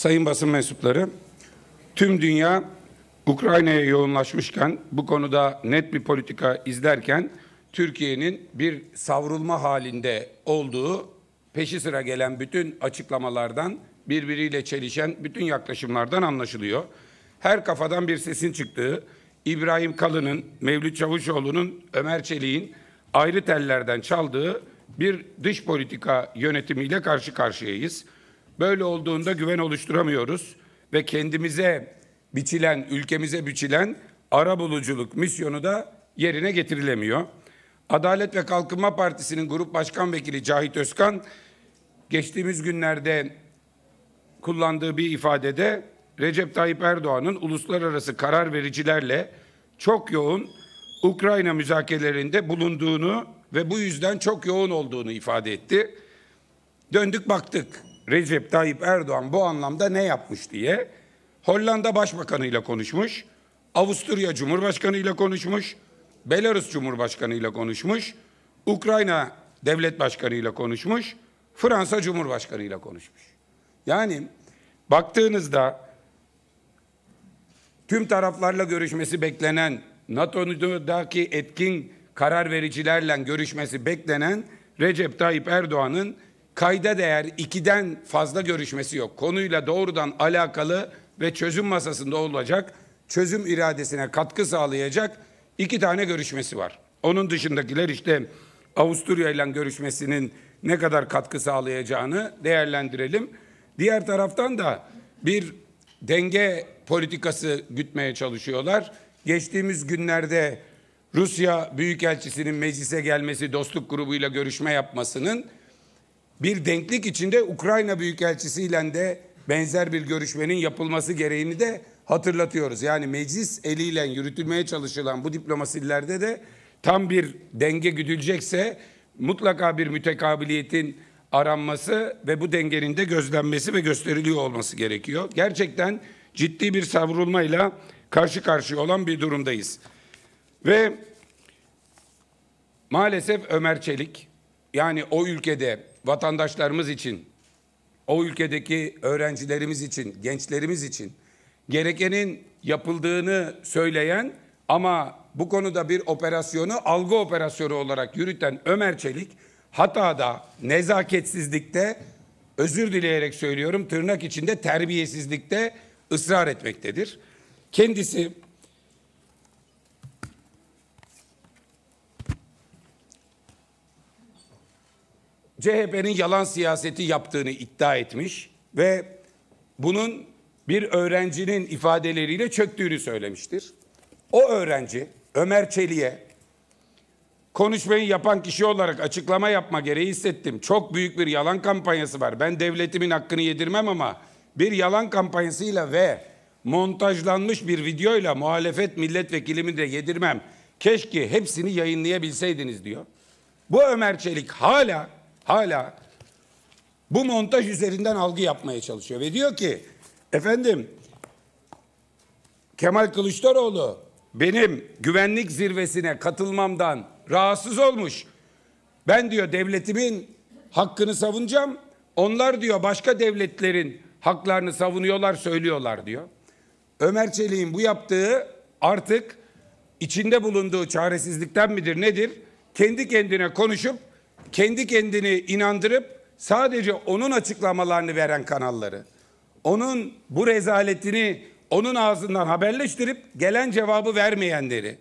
sayın basın mensupları, tüm dünya Ukrayna'ya yoğunlaşmışken, bu konuda net bir politika izlerken, Türkiye'nin bir savrulma halinde olduğu peşi sıra gelen bütün açıklamalardan, birbiriyle çelişen bütün yaklaşımlardan anlaşılıyor. Her kafadan bir sesin çıktığı, İbrahim Kalın'ın, Mevlüt Çavuşoğlu'nun, Ömer Çelik'in ayrı tellerden çaldığı bir dış politika yönetimiyle karşı karşıyayız. Böyle olduğunda güven oluşturamıyoruz ve kendimize biçilen, ülkemize biçilen ara buluculuk misyonu da yerine getirilemiyor. Adalet ve Kalkınma Partisi'nin Grup Başkan Vekili Cahit Özkan geçtiğimiz günlerde kullandığı bir ifadede Recep Tayyip Erdoğan'ın uluslararası karar vericilerle çok yoğun Ukrayna müzakerelerinde bulunduğunu ve bu yüzden çok yoğun olduğunu ifade etti. Döndük baktık Recep Tayyip Erdoğan bu anlamda ne yapmış diye. Hollanda Başbakanı ile konuşmuş, Avusturya Cumhurbaşkanı ile konuşmuş, Belarus Cumhurbaşkanı ile konuşmuş, Ukrayna Devlet Başkanı ile konuşmuş, Fransa Cumhurbaşkanı ile konuşmuş. Yani baktığınızda tüm taraflarla görüşmesi beklenen, NATO'daki etkin karar vericilerle görüşmesi beklenen Recep Tayyip Erdoğan'ın kayda değer ikiden fazla görüşmesi yok. Konuyla doğrudan alakalı ve çözüm masasında olacak, çözüm iradesine katkı sağlayacak iki tane görüşmesi var. Onun dışındakiler işte Avusturya ile görüşmesinin ne kadar katkı sağlayacağını değerlendirelim. Diğer taraftan da bir denge politikası gütmeye çalışıyorlar. Geçtiğimiz günlerde Rusya Büyükelçisi'nin meclise gelmesi, dostluk grubuyla görüşme yapmasının bir denklik içinde Ukrayna Büyükelçisi ile de benzer bir görüşmenin yapılması gereğini de hatırlatıyoruz. Yani meclis eliyle yürütülmeye çalışılan bu diplomasilerde de tam bir denge güdülecekse mutlaka bir mütekabiliyetin aranması ve bu dengenin de gözlenmesi ve gösteriliyor olması gerekiyor. Gerçekten ciddi bir savrulmayla karşı karşıya olan bir durumdayız. Ve maalesef Ömer Çelik yani o ülkede vatandaşlarımız için, o ülkedeki öğrencilerimiz için, gençlerimiz için gerekenin yapıldığını söyleyen ama bu konuda bir operasyonu algı operasyonu olarak yürüten Ömer Çelik hatada, nezaketsizlikte, özür dileyerek söylüyorum tırnak içinde terbiyesizlikte ısrar etmektedir. Kendisi CHP'nin yalan siyaseti yaptığını iddia etmiş ve bunun bir öğrencinin ifadeleriyle çöktüğünü söylemiştir. O öğrenci Ömer Çelik'e konuşmayı yapan kişi olarak açıklama yapma gereği hissettim. Çok büyük bir yalan kampanyası var. Ben devletimin hakkını yedirmem ama bir yalan kampanyasıyla ve montajlanmış bir videoyla muhalefet milletvekilimi de yedirmem. Keşke hepsini yayınlayabilseydiniz diyor. Bu Ömer Çelik hala hala bu montaj üzerinden algı yapmaya çalışıyor ve diyor ki efendim Kemal Kılıçdaroğlu benim güvenlik zirvesine katılmamdan rahatsız olmuş. Ben diyor devletimin hakkını savunacağım. Onlar diyor başka devletlerin haklarını savunuyorlar, söylüyorlar diyor. Ömer Çelik'in bu yaptığı artık içinde bulunduğu çaresizlikten midir nedir? Kendi kendine konuşup kendi kendini inandırıp sadece onun açıklamalarını veren kanalları, onun bu rezaletini onun ağzından haberleştirip gelen cevabı vermeyenleri,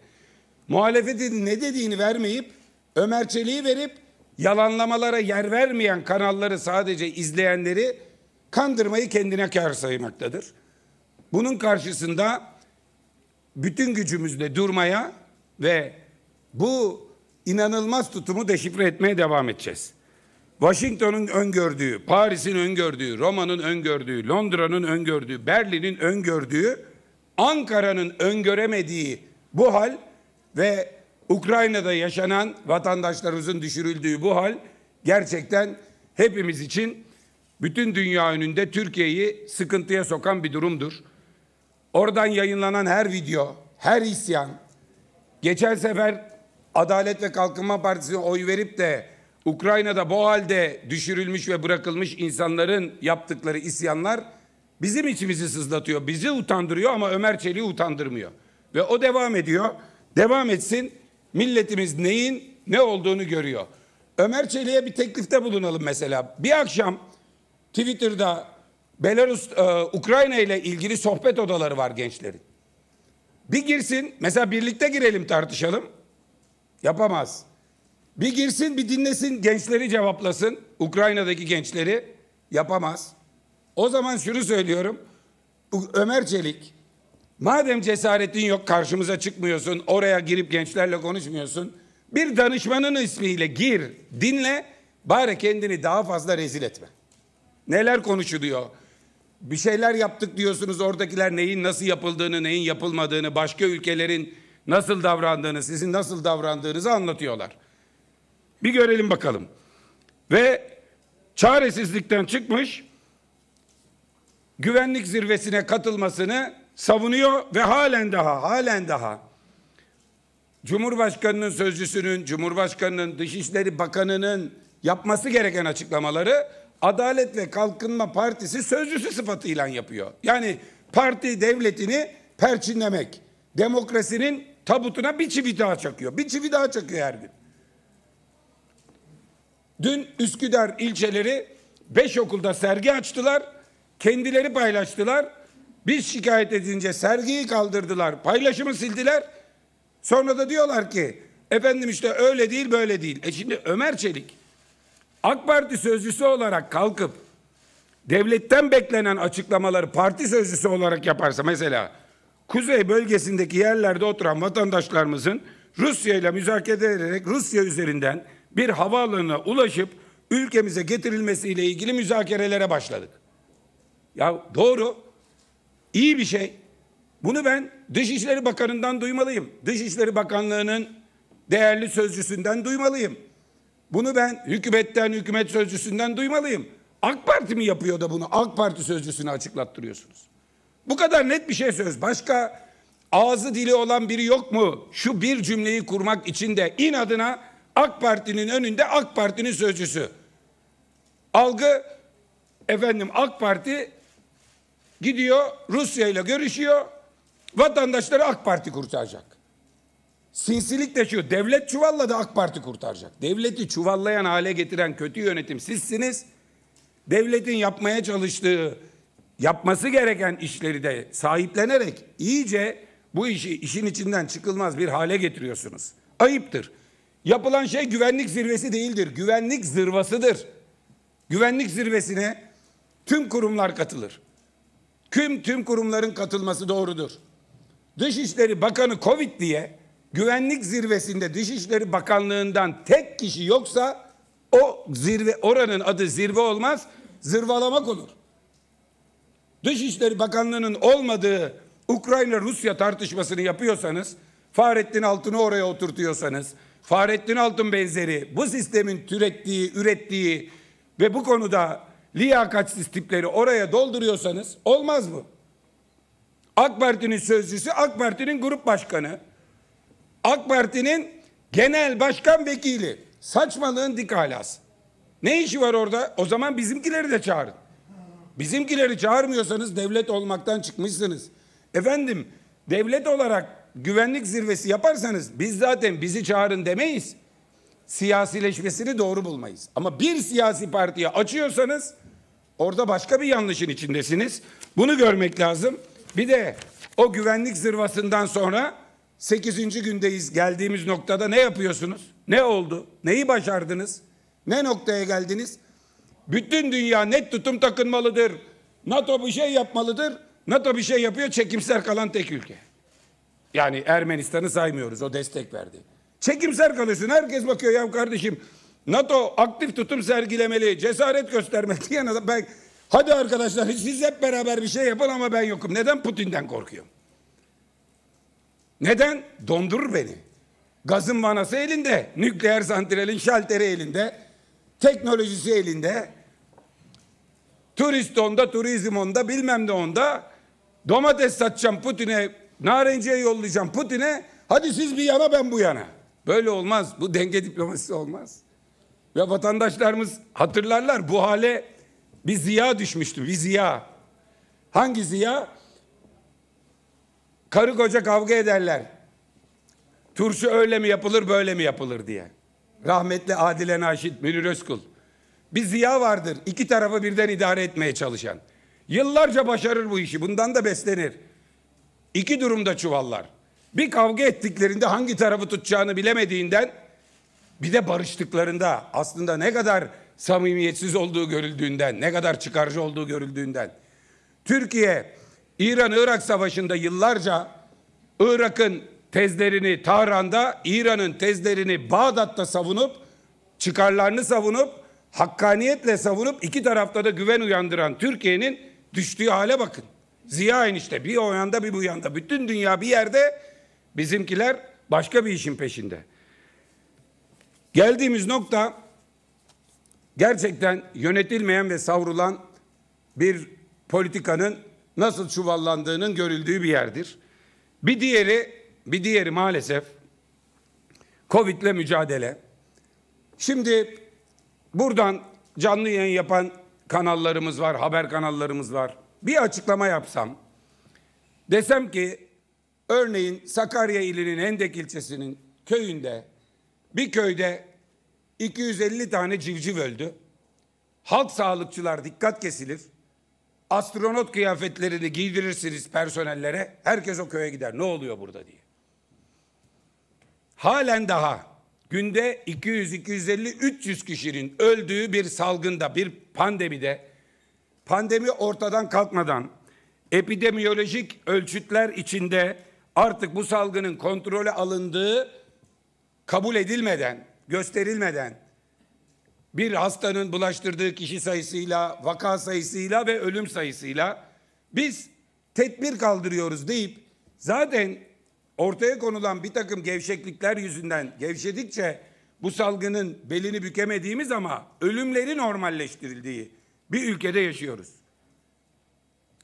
muhalefetin ne dediğini vermeyip Ömer Çelik'i verip yalanlamalara yer vermeyen kanalları sadece izleyenleri kandırmayı kendine kar saymaktadır. Bunun karşısında bütün gücümüzle durmaya ve bu inanılmaz tutumu deşifre etmeye devam edeceğiz. Washington'un öngördüğü, Paris'in öngördüğü, Roma'nın öngördüğü, Londra'nın öngördüğü, Berlin'in öngördüğü, Ankara'nın öngöremediği bu hal ve Ukrayna'da yaşanan vatandaşlarımızın düşürüldüğü bu hal gerçekten hepimiz için bütün dünya önünde Türkiye'yi sıkıntıya sokan bir durumdur. Oradan yayınlanan her video, her isyan, geçen sefer Adalet ve Kalkınma Partisi'ne oy verip de Ukrayna'da bu halde düşürülmüş ve bırakılmış insanların yaptıkları isyanlar Bizim içimizi sızlatıyor, bizi utandırıyor ama Ömer Çelik'i utandırmıyor. Ve o devam ediyor. Devam etsin. Milletimiz neyin ne olduğunu görüyor. Ömer Çelik'e bir teklifte bulunalım mesela. Bir akşam Twitter'da Belarus, e, Ukrayna ile ilgili sohbet odaları var gençlerin. Bir girsin, mesela birlikte girelim tartışalım. Yapamaz. Bir girsin, bir dinlesin, gençleri cevaplasın. Ukrayna'daki gençleri yapamaz. O zaman şunu söylüyorum. Ömer Çelik, madem cesaretin yok, karşımıza çıkmıyorsun, oraya girip gençlerle konuşmuyorsun. Bir danışmanın ismiyle gir, dinle, bari kendini daha fazla rezil etme. Neler konuşuluyor? Bir şeyler yaptık diyorsunuz oradakiler neyin nasıl yapıldığını, neyin yapılmadığını, başka ülkelerin nasıl davrandığını, sizin nasıl davrandığınızı anlatıyorlar. Bir görelim bakalım. Ve çaresizlikten çıkmış, güvenlik zirvesine katılmasını savunuyor ve halen daha, halen daha Cumhurbaşkanının sözcüsünün, Cumhurbaşkanının, Dışişleri Bakanı'nın yapması gereken açıklamaları Adalet ve Kalkınma Partisi sözcüsü sıfatıyla yapıyor. Yani parti devletini perçinlemek, demokrasinin tabutuna bir çivi daha çakıyor. Bir çivi daha çakıyor her gün. Dün Üsküdar ilçeleri beş okulda sergi açtılar. Kendileri paylaştılar. Biz şikayet edince sergiyi kaldırdılar. Paylaşımı sildiler. Sonra da diyorlar ki efendim işte öyle değil böyle değil. E şimdi Ömer Çelik AK Parti sözcüsü olarak kalkıp devletten beklenen açıklamaları parti sözcüsü olarak yaparsa mesela kuzey bölgesindeki yerlerde oturan vatandaşlarımızın Rusya ile müzakere ederek Rusya üzerinden bir havaalanına ulaşıp ülkemize getirilmesiyle ilgili müzakerelere başladık. Ya doğru. iyi bir şey. Bunu ben Dışişleri Bakanı'ndan duymalıyım. Dışişleri Bakanlığı'nın değerli sözcüsünden duymalıyım. Bunu ben hükümetten, hükümet sözcüsünden duymalıyım. AK Parti mi yapıyor da bunu AK Parti sözcüsüne açıklattırıyorsunuz? Bu kadar net bir şey söz. Başka ağzı dili olan biri yok mu? Şu bir cümleyi kurmak için de inadına AK Parti'nin önünde AK Parti'nin sözcüsü. Algı efendim AK Parti gidiyor Rusya ile görüşüyor. Vatandaşları AK Parti kurtaracak. Sinsilik de şu, devlet çuvalladı AK Parti kurtaracak. Devleti çuvallayan hale getiren kötü yönetim sizsiniz. Devletin yapmaya çalıştığı, yapması gereken işleri de sahiplenerek iyice bu işi işin içinden çıkılmaz bir hale getiriyorsunuz. Ayıptır. Yapılan şey güvenlik zirvesi değildir. Güvenlik zırvasıdır. Güvenlik zirvesine tüm kurumlar katılır. Tüm tüm kurumların katılması doğrudur. Dışişleri Bakanı Covid diye güvenlik zirvesinde Dışişleri Bakanlığı'ndan tek kişi yoksa o zirve oranın adı zirve olmaz, zırvalamak olur. Dışişleri Bakanlığı'nın olmadığı Ukrayna-Rusya tartışmasını yapıyorsanız, Fahrettin Altın'ı oraya oturtuyorsanız, Fahrettin Altın benzeri bu sistemin türettiği, ürettiği ve bu konuda liyakatsiz tipleri oraya dolduruyorsanız olmaz bu. AK Parti'nin sözcüsü, AK Parti'nin grup başkanı, AK Parti'nin genel başkan vekili. Saçmalığın dik alası. Ne işi var orada? O zaman bizimkileri de çağırın. Bizimkileri çağırmıyorsanız devlet olmaktan çıkmışsınız. Efendim devlet olarak güvenlik zirvesi yaparsanız biz zaten bizi çağırın demeyiz. Siyasileşmesini doğru bulmayız. Ama bir siyasi partiye açıyorsanız orada başka bir yanlışın içindesiniz. Bunu görmek lazım. Bir de o güvenlik zırvasından sonra 8. gündeyiz. Geldiğimiz noktada ne yapıyorsunuz? Ne oldu? Neyi başardınız? Ne noktaya geldiniz? Bütün dünya net tutum takınmalıdır. NATO bir şey yapmalıdır. NATO bir şey yapıyor çekimser kalan tek ülke. Yani Ermenistan'ı saymıyoruz o destek verdi. Çekimser kalıyorsun herkes bakıyor ya kardeşim NATO aktif tutum sergilemeli cesaret göstermeli adam ben hadi arkadaşlar siz hep beraber bir şey yapın ama ben yokum. Neden Putin'den korkuyorum? Neden? Dondurur beni. Gazın vanası elinde, nükleer santralin şalteri elinde, teknolojisi elinde, turist onda, turizm onda, bilmem ne onda, domates satacağım Putin'e, narenciye yollayacağım Putin'e, hadi siz bir yana ben bu yana. Böyle olmaz, bu denge diplomasisi olmaz. Ve vatandaşlarımız hatırlarlar bu hale bir ziya düşmüştü, bir ziya. Hangi ziya? Karı koca kavga ederler. Turşu öyle mi yapılır böyle mi yapılır diye. Rahmetli Adile Naşit, Münir Özkul. Bir ziya vardır iki tarafı birden idare etmeye çalışan. Yıllarca başarır bu işi bundan da beslenir. İki durumda çuvallar. Bir kavga ettiklerinde hangi tarafı tutacağını bilemediğinden bir de barıştıklarında aslında ne kadar samimiyetsiz olduğu görüldüğünden, ne kadar çıkarcı olduğu görüldüğünden. Türkiye İran-Irak savaşında yıllarca Irak'ın tezlerini Tahran'da, İran'ın tezlerini Bağdat'ta savunup çıkarlarını savunup hakkaniyetle savunup iki tarafta da güven uyandıran Türkiye'nin düştüğü hale bakın. Ziya enişte bir o yanda bir bu yanda. Bütün dünya bir yerde bizimkiler başka bir işin peşinde. Geldiğimiz nokta gerçekten yönetilmeyen ve savrulan bir politikanın nasıl çuvallandığının görüldüğü bir yerdir. Bir diğeri, bir diğeri maalesef Covid'le mücadele. Şimdi buradan canlı yayın yapan kanallarımız var, haber kanallarımız var. Bir açıklama yapsam, desem ki örneğin Sakarya ilinin Hendek ilçesinin köyünde bir köyde 250 tane civciv öldü. Halk sağlıkçılar dikkat kesilir. Astronot kıyafetlerini giydirirsiniz personellere. Herkes o köye gider. Ne oluyor burada diye. Halen daha günde 200, 250, 300 kişinin öldüğü bir salgında, bir pandemide. Pandemi ortadan kalkmadan epidemiyolojik ölçütler içinde artık bu salgının kontrole alındığı kabul edilmeden, gösterilmeden bir hastanın bulaştırdığı kişi sayısıyla, vaka sayısıyla ve ölüm sayısıyla biz tedbir kaldırıyoruz deyip zaten ortaya konulan bir takım gevşeklikler yüzünden gevşedikçe bu salgının belini bükemediğimiz ama ölümleri normalleştirildiği bir ülkede yaşıyoruz.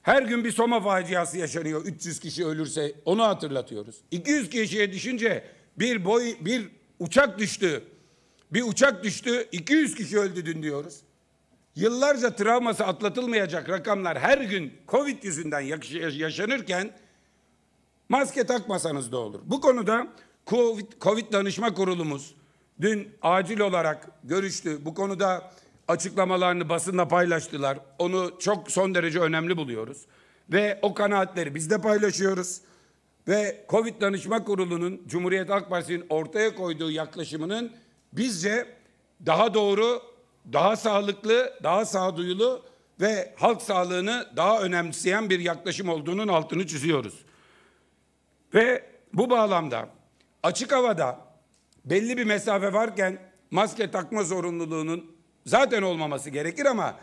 Her gün bir Soma faciası yaşanıyor. 300 kişi ölürse onu hatırlatıyoruz. 200 kişiye düşünce bir boy bir uçak düştü. Bir uçak düştü. 200 kişi öldü dün diyoruz. Yıllarca travması atlatılmayacak rakamlar her gün Covid yüzünden yaşanırken maske takmasanız da olur. Bu konuda Covid, COVID danışma kurulumuz dün acil olarak görüştü. Bu konuda açıklamalarını basında paylaştılar. Onu çok son derece önemli buluyoruz. Ve o kanaatleri biz de paylaşıyoruz. Ve Covid Danışma Kurulu'nun Cumhuriyet Halk Partisi'nin ortaya koyduğu yaklaşımının bizce daha doğru, daha sağlıklı, daha sağduyulu ve halk sağlığını daha önemseyen bir yaklaşım olduğunun altını çiziyoruz. Ve bu bağlamda açık havada belli bir mesafe varken maske takma zorunluluğunun zaten olmaması gerekir ama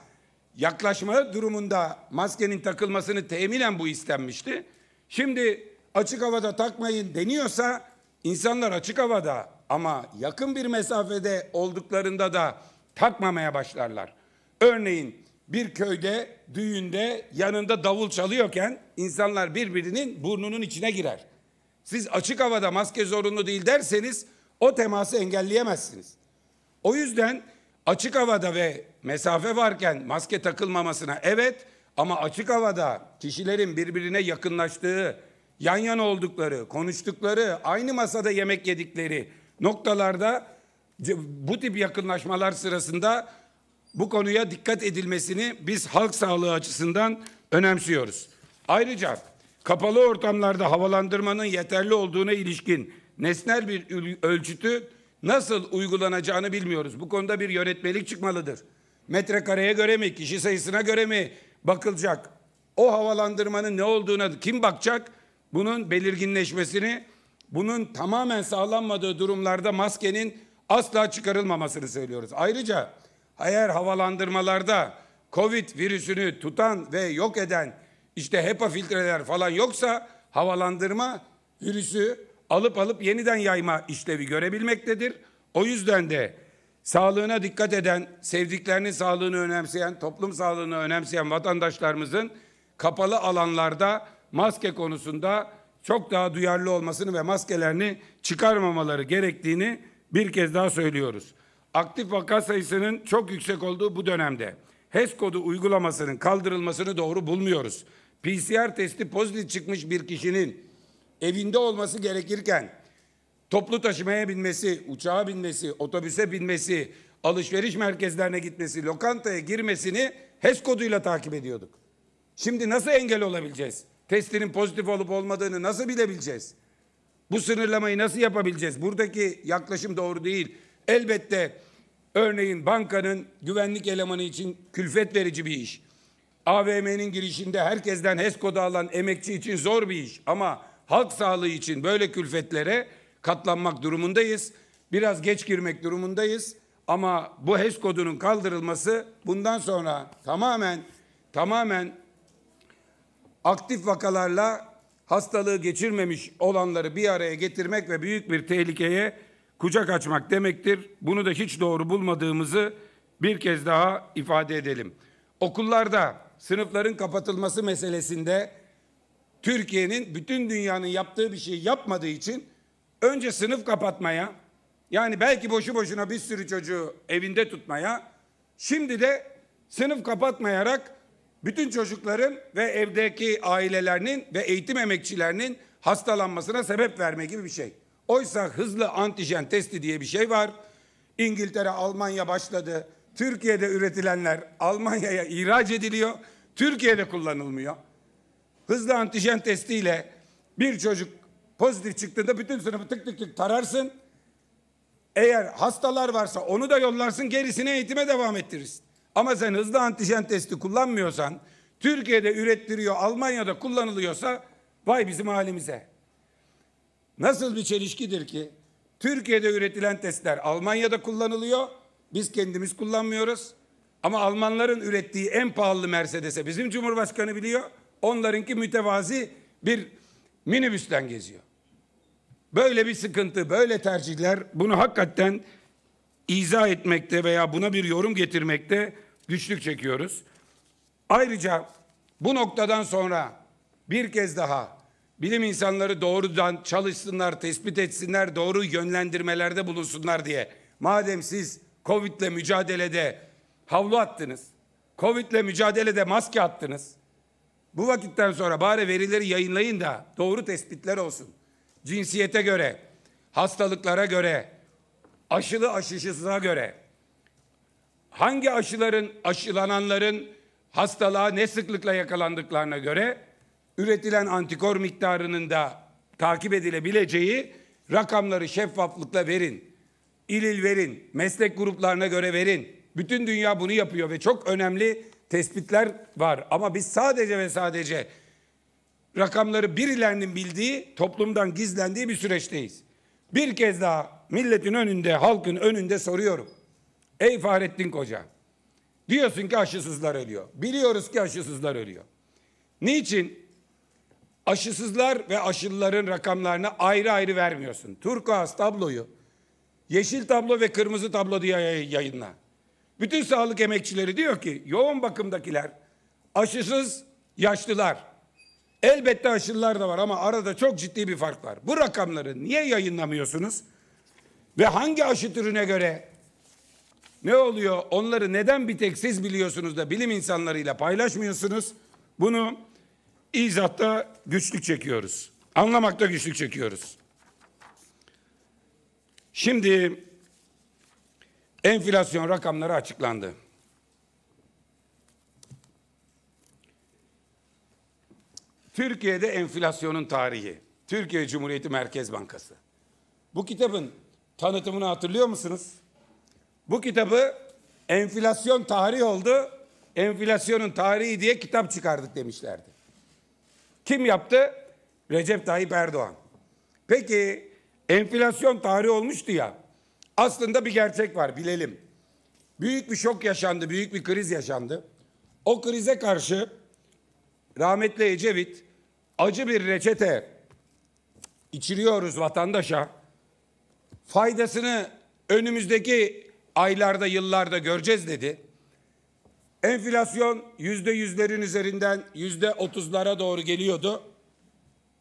yaklaşma durumunda maskenin takılmasını teminen bu istenmişti. Şimdi açık havada takmayın deniyorsa insanlar açık havada ama yakın bir mesafede olduklarında da takmamaya başlarlar. Örneğin bir köyde düğünde yanında davul çalıyorken insanlar birbirinin burnunun içine girer. Siz açık havada maske zorunlu değil derseniz o teması engelleyemezsiniz. O yüzden açık havada ve mesafe varken maske takılmamasına evet ama açık havada kişilerin birbirine yakınlaştığı, yan yana oldukları, konuştukları, aynı masada yemek yedikleri noktalarda bu tip yakınlaşmalar sırasında bu konuya dikkat edilmesini biz halk sağlığı açısından önemsiyoruz. Ayrıca kapalı ortamlarda havalandırmanın yeterli olduğuna ilişkin nesnel bir ölçütü nasıl uygulanacağını bilmiyoruz. Bu konuda bir yönetmelik çıkmalıdır. Metrekareye göre mi, kişi sayısına göre mi bakılacak? O havalandırmanın ne olduğuna kim bakacak? Bunun belirginleşmesini, bunun tamamen sağlanmadığı durumlarda maskenin asla çıkarılmamasını söylüyoruz. Ayrıca eğer havalandırmalarda Covid virüsünü tutan ve yok eden işte HEPA filtreler falan yoksa havalandırma virüsü alıp alıp yeniden yayma işlevi görebilmektedir. O yüzden de sağlığına dikkat eden, sevdiklerinin sağlığını önemseyen, toplum sağlığını önemseyen vatandaşlarımızın kapalı alanlarda maske konusunda çok daha duyarlı olmasını ve maskelerini çıkarmamaları gerektiğini bir kez daha söylüyoruz. Aktif vaka sayısının çok yüksek olduğu bu dönemde HES kodu uygulamasının kaldırılmasını doğru bulmuyoruz. PCR testi pozitif çıkmış bir kişinin evinde olması gerekirken toplu taşımaya binmesi, uçağa binmesi, otobüse binmesi, alışveriş merkezlerine gitmesi, lokantaya girmesini HES koduyla takip ediyorduk. Şimdi nasıl engel olabileceğiz? Testinin pozitif olup olmadığını nasıl bilebileceğiz? Bu sınırlamayı nasıl yapabileceğiz? Buradaki yaklaşım doğru değil. Elbette örneğin bankanın güvenlik elemanı için külfet verici bir iş. AVM'nin girişinde herkesten HES kodu alan emekçi için zor bir iş. Ama halk sağlığı için böyle külfetlere katlanmak durumundayız. Biraz geç girmek durumundayız. Ama bu HES kodunun kaldırılması bundan sonra tamamen tamamen aktif vakalarla hastalığı geçirmemiş olanları bir araya getirmek ve büyük bir tehlikeye kucak açmak demektir. Bunu da hiç doğru bulmadığımızı bir kez daha ifade edelim. Okullarda sınıfların kapatılması meselesinde Türkiye'nin bütün dünyanın yaptığı bir şey yapmadığı için önce sınıf kapatmaya yani belki boşu boşuna bir sürü çocuğu evinde tutmaya şimdi de sınıf kapatmayarak bütün çocukların ve evdeki ailelerinin ve eğitim emekçilerinin hastalanmasına sebep verme gibi bir şey. Oysa hızlı antijen testi diye bir şey var. İngiltere, Almanya başladı. Türkiye'de üretilenler Almanya'ya ihraç ediliyor. Türkiye'de kullanılmıyor. Hızlı antijen testiyle bir çocuk pozitif çıktığında bütün sınıfı tık tık tık tararsın. Eğer hastalar varsa onu da yollarsın gerisini eğitime devam ettirirsin. Ama sen hızlı antijen testi kullanmıyorsan, Türkiye'de ürettiriyor, Almanya'da kullanılıyorsa vay bizim halimize. Nasıl bir çelişkidir ki Türkiye'de üretilen testler Almanya'da kullanılıyor, biz kendimiz kullanmıyoruz. Ama Almanların ürettiği en pahalı Mercedes'e bizim Cumhurbaşkanı biliyor. Onlarınki mütevazi bir minibüsten geziyor. Böyle bir sıkıntı, böyle tercihler bunu hakikaten izah etmekte veya buna bir yorum getirmekte güçlük çekiyoruz. Ayrıca bu noktadan sonra bir kez daha bilim insanları doğrudan çalışsınlar, tespit etsinler, doğru yönlendirmelerde bulunsunlar diye. Madem siz Covid'le mücadelede havlu attınız, Covid'le mücadelede maske attınız. Bu vakitten sonra bari verileri yayınlayın da doğru tespitler olsun. Cinsiyete göre, hastalıklara göre, aşılı aşısızlığa göre hangi aşıların aşılananların hastalığa ne sıklıkla yakalandıklarına göre üretilen antikor miktarının da takip edilebileceği rakamları şeffaflıkla verin. İlil verin, meslek gruplarına göre verin. Bütün dünya bunu yapıyor ve çok önemli tespitler var. Ama biz sadece ve sadece rakamları birilerinin bildiği, toplumdan gizlendiği bir süreçteyiz. Bir kez daha milletin önünde, halkın önünde soruyorum. Ey Fahrettin Koca, diyorsun ki aşısızlar ölüyor. Biliyoruz ki aşısızlar ölüyor. Niçin? Aşısızlar ve aşılıların rakamlarını ayrı ayrı vermiyorsun. Turkuaz tabloyu, yeşil tablo ve kırmızı tablo diye yayınla. Bütün sağlık emekçileri diyor ki yoğun bakımdakiler, aşısız yaşlılar, elbette aşılılar da var ama arada çok ciddi bir fark var. Bu rakamları niye yayınlamıyorsunuz? Ve hangi aşı türüne göre ne oluyor? Onları neden bir tek siz biliyorsunuz da bilim insanlarıyla paylaşmıyorsunuz? Bunu izatta güçlük çekiyoruz. Anlamakta güçlük çekiyoruz. Şimdi enflasyon rakamları açıklandı. Türkiye'de enflasyonun tarihi. Türkiye Cumhuriyeti Merkez Bankası. Bu kitabın tanıtımını hatırlıyor musunuz? Bu kitabı enflasyon tarihi oldu. Enflasyonun tarihi diye kitap çıkardık demişlerdi. Kim yaptı? Recep Tayyip Erdoğan. Peki enflasyon tarihi olmuştu ya. Aslında bir gerçek var bilelim. Büyük bir şok yaşandı, büyük bir kriz yaşandı. O krize karşı rahmetli Ecevit acı bir reçete içiriyoruz vatandaşa. Faydasını önümüzdeki aylarda, yıllarda göreceğiz dedi. Enflasyon yüzde yüzlerin üzerinden yüzde otuzlara doğru geliyordu.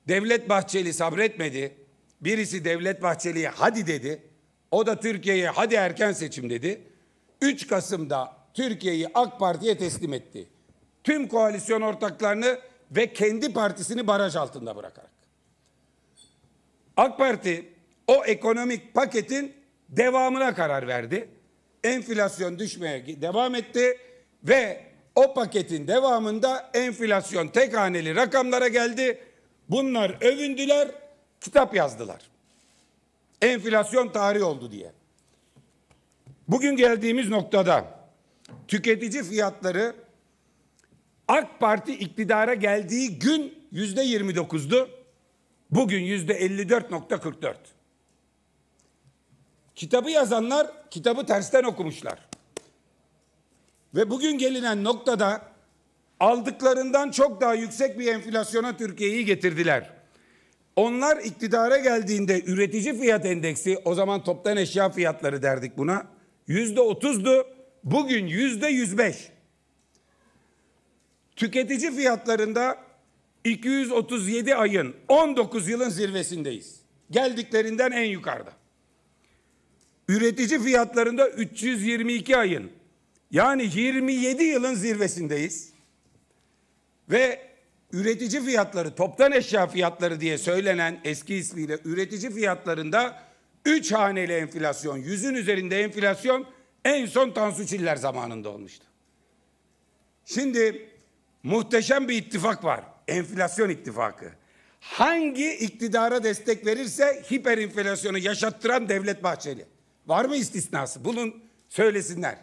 Devlet Bahçeli sabretmedi. Birisi Devlet Bahçeli'ye hadi dedi. O da Türkiye'ye hadi erken seçim dedi. 3 Kasım'da Türkiye'yi AK Parti'ye teslim etti. Tüm koalisyon ortaklarını ve kendi partisini baraj altında bırakarak. AK Parti o ekonomik paketin devamına karar verdi. Enflasyon düşmeye devam etti ve o paketin devamında enflasyon tek haneli rakamlara geldi. Bunlar övündüler, kitap yazdılar. Enflasyon tarihi oldu diye. Bugün geldiğimiz noktada tüketici fiyatları AK Parti iktidara geldiği gün yüzde 29'du. Bugün yüzde 54.44. Kitabı yazanlar kitabı tersten okumuşlar. Ve bugün gelinen noktada aldıklarından çok daha yüksek bir enflasyona Türkiye'yi getirdiler. Onlar iktidara geldiğinde üretici fiyat endeksi o zaman toptan eşya fiyatları derdik buna. Yüzde otuzdu. Bugün yüzde yüz beş. Tüketici fiyatlarında 237 ayın 19 yılın zirvesindeyiz. Geldiklerinden en yukarıda. Üretici fiyatlarında 322 ayın yani 27 yılın zirvesindeyiz. Ve üretici fiyatları, toptan eşya fiyatları diye söylenen eski ismiyle üretici fiyatlarında 3 haneli enflasyon, yüzün üzerinde enflasyon en son Tansu Çiller zamanında olmuştu. Şimdi muhteşem bir ittifak var. Enflasyon ittifakı. Hangi iktidara destek verirse hiperinflasyonu yaşattıran Devlet Bahçeli. Var mı istisnası? Bulun söylesinler.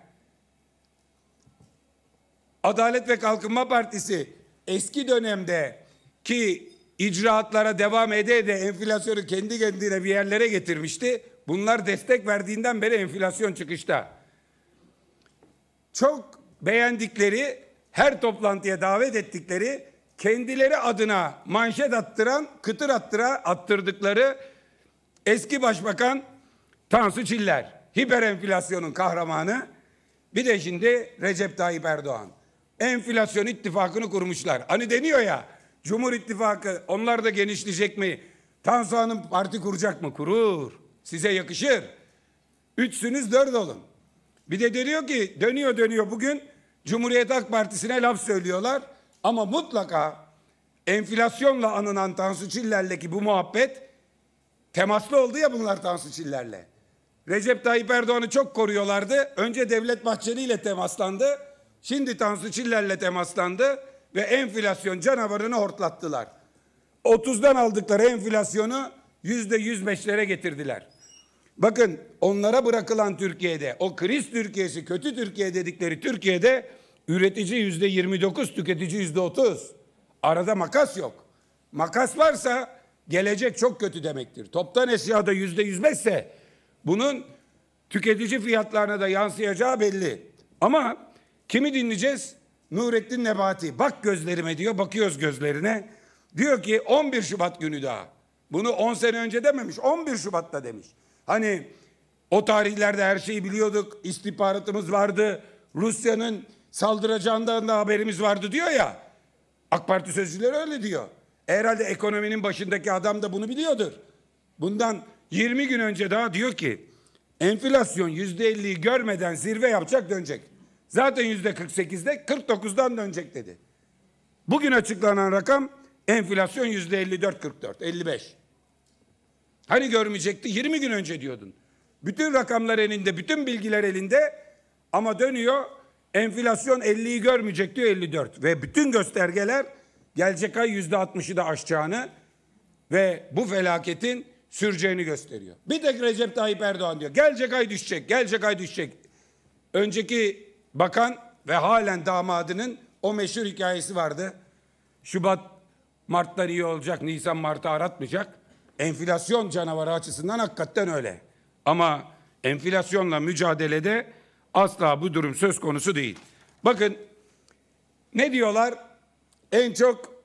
Adalet ve Kalkınma Partisi eski dönemde ki icraatlara devam ede ede enflasyonu kendi kendine bir yerlere getirmişti. Bunlar destek verdiğinden beri enflasyon çıkışta. Çok beğendikleri, her toplantıya davet ettikleri, kendileri adına manşet attıran, kıtır attıra attırdıkları eski başbakan Tansu Çiller. Hiperenflasyonun kahramanı. Bir de şimdi Recep Tayyip Erdoğan. Enflasyon ittifakını kurmuşlar. Hani deniyor ya Cumhur İttifakı onlar da genişleyecek mi? Tansu Hanım parti kuracak mı? Kurur. Size yakışır. Üçsünüz dört olun. Bir de deniyor ki dönüyor dönüyor bugün Cumhuriyet Halk Partisi'ne laf söylüyorlar. Ama mutlaka enflasyonla anılan Tansu Çiller'le bu muhabbet temaslı oldu ya bunlar Tansu Çiller'le. Recep Tayyip Erdoğan'ı çok koruyorlardı. Önce Devlet Bahçeli ile temaslandı. Şimdi Tansu Çiller'le temaslandı ve enflasyon canavarını hortlattılar. 30'dan aldıkları enflasyonu yüzde 105'lere getirdiler. Bakın onlara bırakılan Türkiye'de, o kriz Türkiye'si, kötü Türkiye dedikleri Türkiye'de üretici yüzde 29, tüketici yüzde 30. Arada makas yok. Makas varsa gelecek çok kötü demektir. Toptan eşyada yüzde 105 ise bunun tüketici fiyatlarına da yansıyacağı belli. Ama kimi dinleyeceğiz? Nurettin Nebati. Bak gözlerime diyor. Bakıyoruz gözlerine. Diyor ki 11 Şubat günü daha. Bunu 10 sene önce dememiş. 11 Şubat'ta demiş. Hani o tarihlerde her şeyi biliyorduk. istihbaratımız vardı. Rusya'nın saldıracağından da haberimiz vardı diyor ya. AK Parti sözcüleri öyle diyor. Herhalde ekonominin başındaki adam da bunu biliyordur. Bundan 20 gün önce daha diyor ki enflasyon yüzde 50'yi görmeden zirve yapacak dönecek. Zaten yüzde 48'de 49'dan dönecek dedi. Bugün açıklanan rakam enflasyon yüzde 54 44 55. Hani görmeyecekti 20 gün önce diyordun. Bütün rakamlar elinde, bütün bilgiler elinde ama dönüyor enflasyon 50'yi görmeyecek diyor 54 ve bütün göstergeler gelecek ay yüzde 60'ı da aşacağını ve bu felaketin süreceğini gösteriyor. Bir tek Recep Tayyip Erdoğan diyor gelecek ay düşecek, gelecek ay düşecek. Önceki bakan ve halen damadının o meşhur hikayesi vardı. Şubat, Mart'tan iyi olacak, Nisan, Mart'ı aratmayacak. Enflasyon canavarı açısından hakikaten öyle. Ama enflasyonla mücadelede asla bu durum söz konusu değil. Bakın ne diyorlar? En çok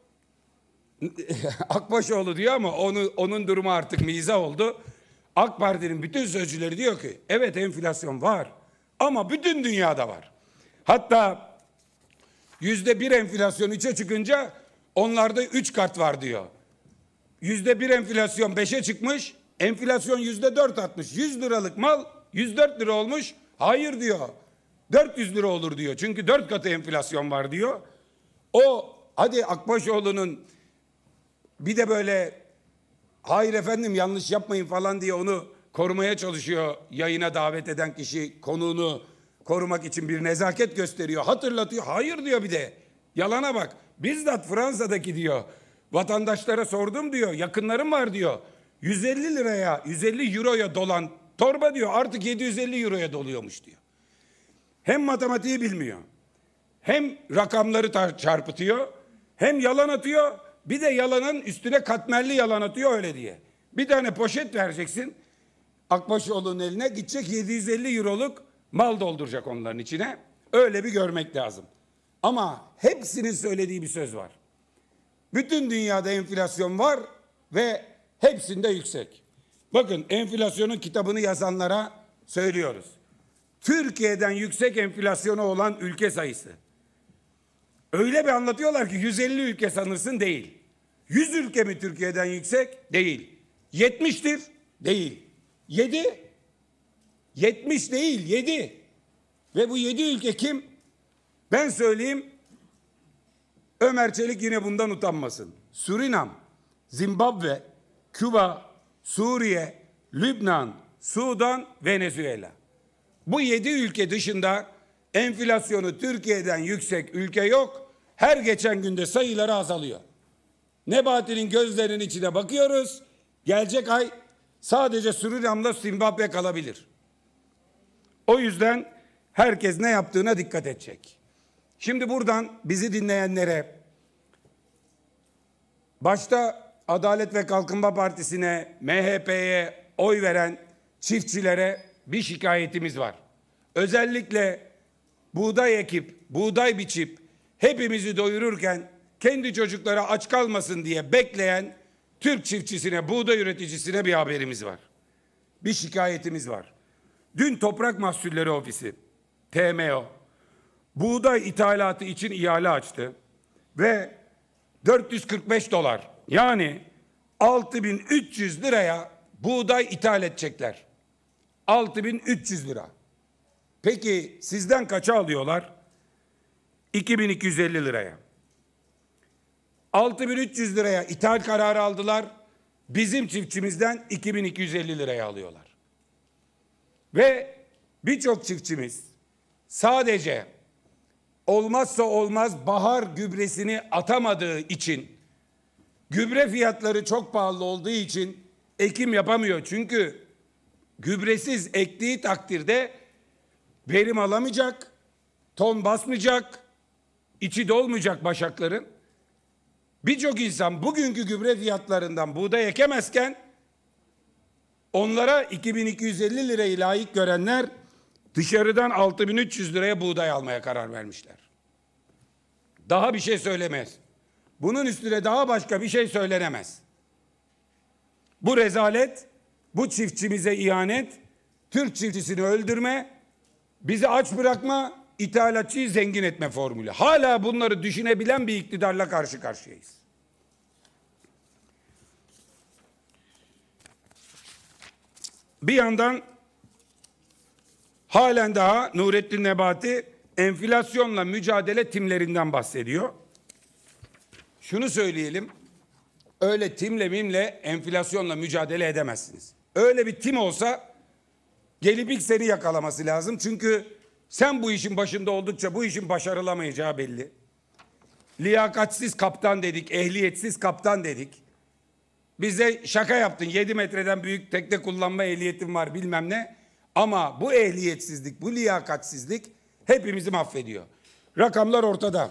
Akbaşoğlu diyor ama onu, onun durumu artık miza oldu. AK Parti'nin bütün sözcüleri diyor ki evet enflasyon var ama bütün dünyada var. Hatta yüzde bir enflasyon üçe çıkınca onlarda üç kart var diyor. Yüzde bir enflasyon beşe çıkmış, enflasyon yüzde dört atmış. Yüz liralık mal yüz dört lira olmuş. Hayır diyor. 400 lira olur diyor. Çünkü dört katı enflasyon var diyor. O Hadi Akbaşoğlu'nun bir de böyle hayır efendim yanlış yapmayın falan diye onu korumaya çalışıyor. Yayına davet eden kişi konuğunu korumak için bir nezaket gösteriyor. Hatırlatıyor. Hayır diyor bir de. Yalana bak. Bizzat Fransa'daki diyor. Vatandaşlara sordum diyor. Yakınlarım var diyor. 150 liraya, 150 euroya dolan torba diyor artık 750 euroya doluyormuş diyor. Hem matematiği bilmiyor. Hem rakamları çarpıtıyor. Hem yalan atıyor. Bir de yalanın üstüne katmerli yalan atıyor öyle diye. Bir tane poşet vereceksin. Akbaşoğlu'nun eline gidecek 750 euroluk mal dolduracak onların içine. Öyle bir görmek lazım. Ama hepsinin söylediği bir söz var. Bütün dünyada enflasyon var ve hepsinde yüksek. Bakın enflasyonun kitabını yazanlara söylüyoruz. Türkiye'den yüksek enflasyonu olan ülke sayısı. Öyle bir anlatıyorlar ki 150 ülke sanırsın değil. 100 ülke mi Türkiye'den yüksek? Değil. 70'tir? Değil. 7? 70 değil 7. Ve bu 7 ülke kim? Ben söyleyeyim. Ömer Çelik yine bundan utanmasın. Surinam, Zimbabwe, Küba, Suriye, Lübnan, Sudan, Venezuela. Bu yedi ülke dışında enflasyonu Türkiye'den yüksek ülke yok. Her geçen günde sayıları azalıyor. Nebati'nin gözlerinin içine bakıyoruz. Gelecek ay sadece Surinam'la Zimbabwe kalabilir. O yüzden herkes ne yaptığına dikkat edecek. Şimdi buradan bizi dinleyenlere başta Adalet ve Kalkınma Partisi'ne, MHP'ye oy veren çiftçilere bir şikayetimiz var. Özellikle buğday ekip, buğday biçip hepimizi doyururken kendi çocukları aç kalmasın diye bekleyen Türk çiftçisine, buğday üreticisine bir haberimiz var. Bir şikayetimiz var. Dün Toprak Mahsulleri Ofisi, TMO, buğday ithalatı için ihale açtı ve 445 dolar yani 6300 liraya buğday ithal edecekler. 6300 lira. Peki sizden kaça alıyorlar? 2250 liraya. 6300 liraya ithal kararı aldılar. Bizim çiftçimizden 2250 liraya alıyorlar. Ve birçok çiftçimiz sadece olmazsa olmaz bahar gübresini atamadığı için gübre fiyatları çok pahalı olduğu için ekim yapamıyor. Çünkü gübresiz ektiği takdirde verim alamayacak, ton basmayacak, içi dolmayacak başakların. Birçok insan bugünkü gübre fiyatlarından buğday ekemezken onlara 2250 lirayı layık görenler dışarıdan 6300 liraya buğday almaya karar vermişler. Daha bir şey söylemez. Bunun üstüne daha başka bir şey söylenemez. Bu rezalet, bu çiftçimize ihanet, Türk çiftçisini öldürme, bizi aç bırakma, ithalatçıyı zengin etme formülü. Hala bunları düşünebilen bir iktidarla karşı karşıyayız. Bir yandan halen daha Nurettin Nebati enflasyonla mücadele timlerinden bahsediyor. Şunu söyleyelim. Öyle timle mimle enflasyonla mücadele edemezsiniz. Öyle bir tim olsa gelip ilk seni yakalaması lazım. Çünkü sen bu işin başında oldukça bu işin başarılamayacağı belli. Liyakatsiz kaptan dedik, ehliyetsiz kaptan dedik. Bize şaka yaptın 7 metreden büyük tekne kullanma ehliyetin var bilmem ne. Ama bu ehliyetsizlik, bu liyakatsizlik hepimizi mahvediyor. Rakamlar ortada.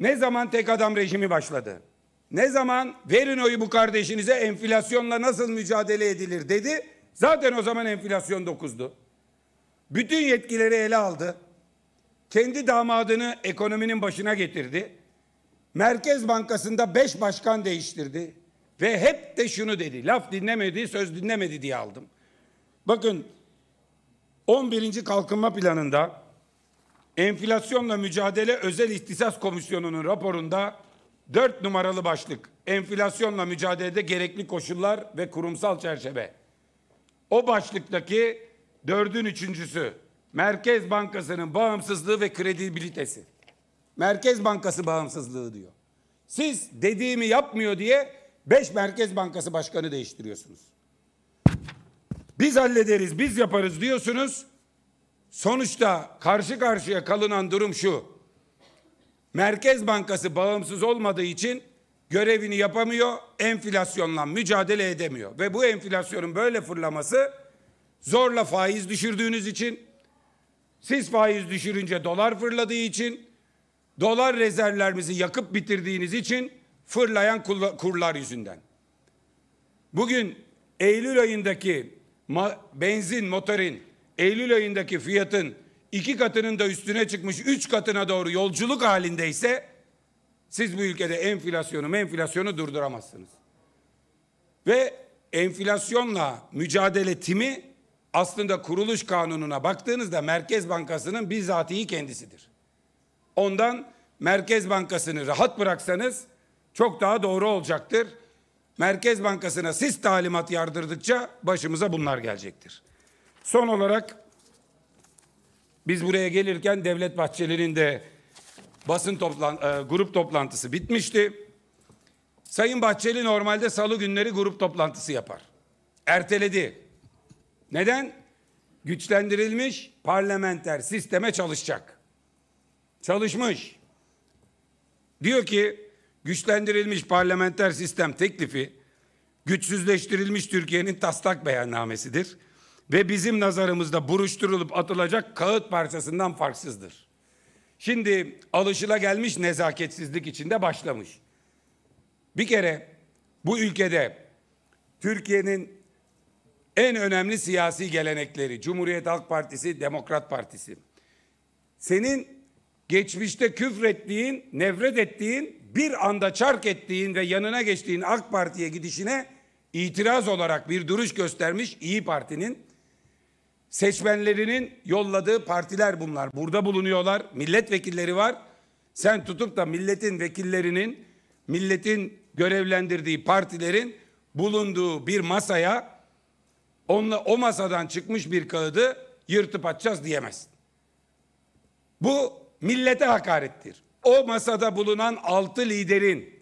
Ne zaman tek adam rejimi başladı? Ne zaman verin oyu bu kardeşinize enflasyonla nasıl mücadele edilir dedi. Zaten o zaman enflasyon 9'du. Bütün yetkileri ele aldı. Kendi damadını ekonominin başına getirdi. Merkez Bankası'nda beş başkan değiştirdi. Ve hep de şunu dedi. Laf dinlemedi, söz dinlemedi diye aldım. Bakın 11. kalkınma planında enflasyonla mücadele özel ihtisas komisyonunun raporunda dört numaralı başlık enflasyonla mücadelede gerekli koşullar ve kurumsal çerçeve. O başlıktaki dördün üçüncüsü Merkez Bankası'nın bağımsızlığı ve kredibilitesi. Merkez Bankası bağımsızlığı diyor. Siz dediğimi yapmıyor diye 5 Merkez Bankası başkanı değiştiriyorsunuz. Biz hallederiz, biz yaparız diyorsunuz. Sonuçta karşı karşıya kalınan durum şu. Merkez Bankası bağımsız olmadığı için görevini yapamıyor, enflasyonla mücadele edemiyor. Ve bu enflasyonun böyle fırlaması zorla faiz düşürdüğünüz için, siz faiz düşürünce dolar fırladığı için, dolar rezervlerimizi yakıp bitirdiğiniz için fırlayan kurlar yüzünden. Bugün Eylül ayındaki benzin motorin Eylül ayındaki fiyatın iki katının da üstüne çıkmış üç katına doğru yolculuk halindeyse siz bu ülkede enflasyonu enflasyonu durduramazsınız. Ve enflasyonla mücadele timi aslında kuruluş kanununa baktığınızda Merkez Bankası'nın bizatihi kendisidir. Ondan Merkez Bankası'nı rahat bıraksanız çok daha doğru olacaktır. Merkez Bankası'na siz talimat yardırdıkça başımıza bunlar gelecektir. Son olarak biz buraya gelirken Devlet Bahçeli'nin de basın toplan e, grup toplantısı bitmişti. Sayın Bahçeli normalde salı günleri grup toplantısı yapar. Erteledi. Neden? Güçlendirilmiş parlamenter sisteme çalışacak. Çalışmış. Diyor ki güçlendirilmiş parlamenter sistem teklifi güçsüzleştirilmiş Türkiye'nin taslak beyannamesidir ve bizim nazarımızda buruşturulup atılacak kağıt parçasından farksızdır. Şimdi alışıla gelmiş nezaketsizlik içinde başlamış. Bir kere bu ülkede Türkiye'nin en önemli siyasi gelenekleri Cumhuriyet Halk Partisi, Demokrat Partisi. Senin geçmişte küfrettiğin, nefret ettiğin, bir anda çark ettiğin ve yanına geçtiğin AK Parti'ye gidişine itiraz olarak bir duruş göstermiş İyi Parti'nin seçmenlerinin yolladığı partiler bunlar. Burada bulunuyorlar. Milletvekilleri var. Sen tutup da milletin vekillerinin, milletin görevlendirdiği partilerin bulunduğu bir masaya onunla o masadan çıkmış bir kağıdı yırtıp atacağız diyemezsin. Bu millete hakarettir. O masada bulunan altı liderin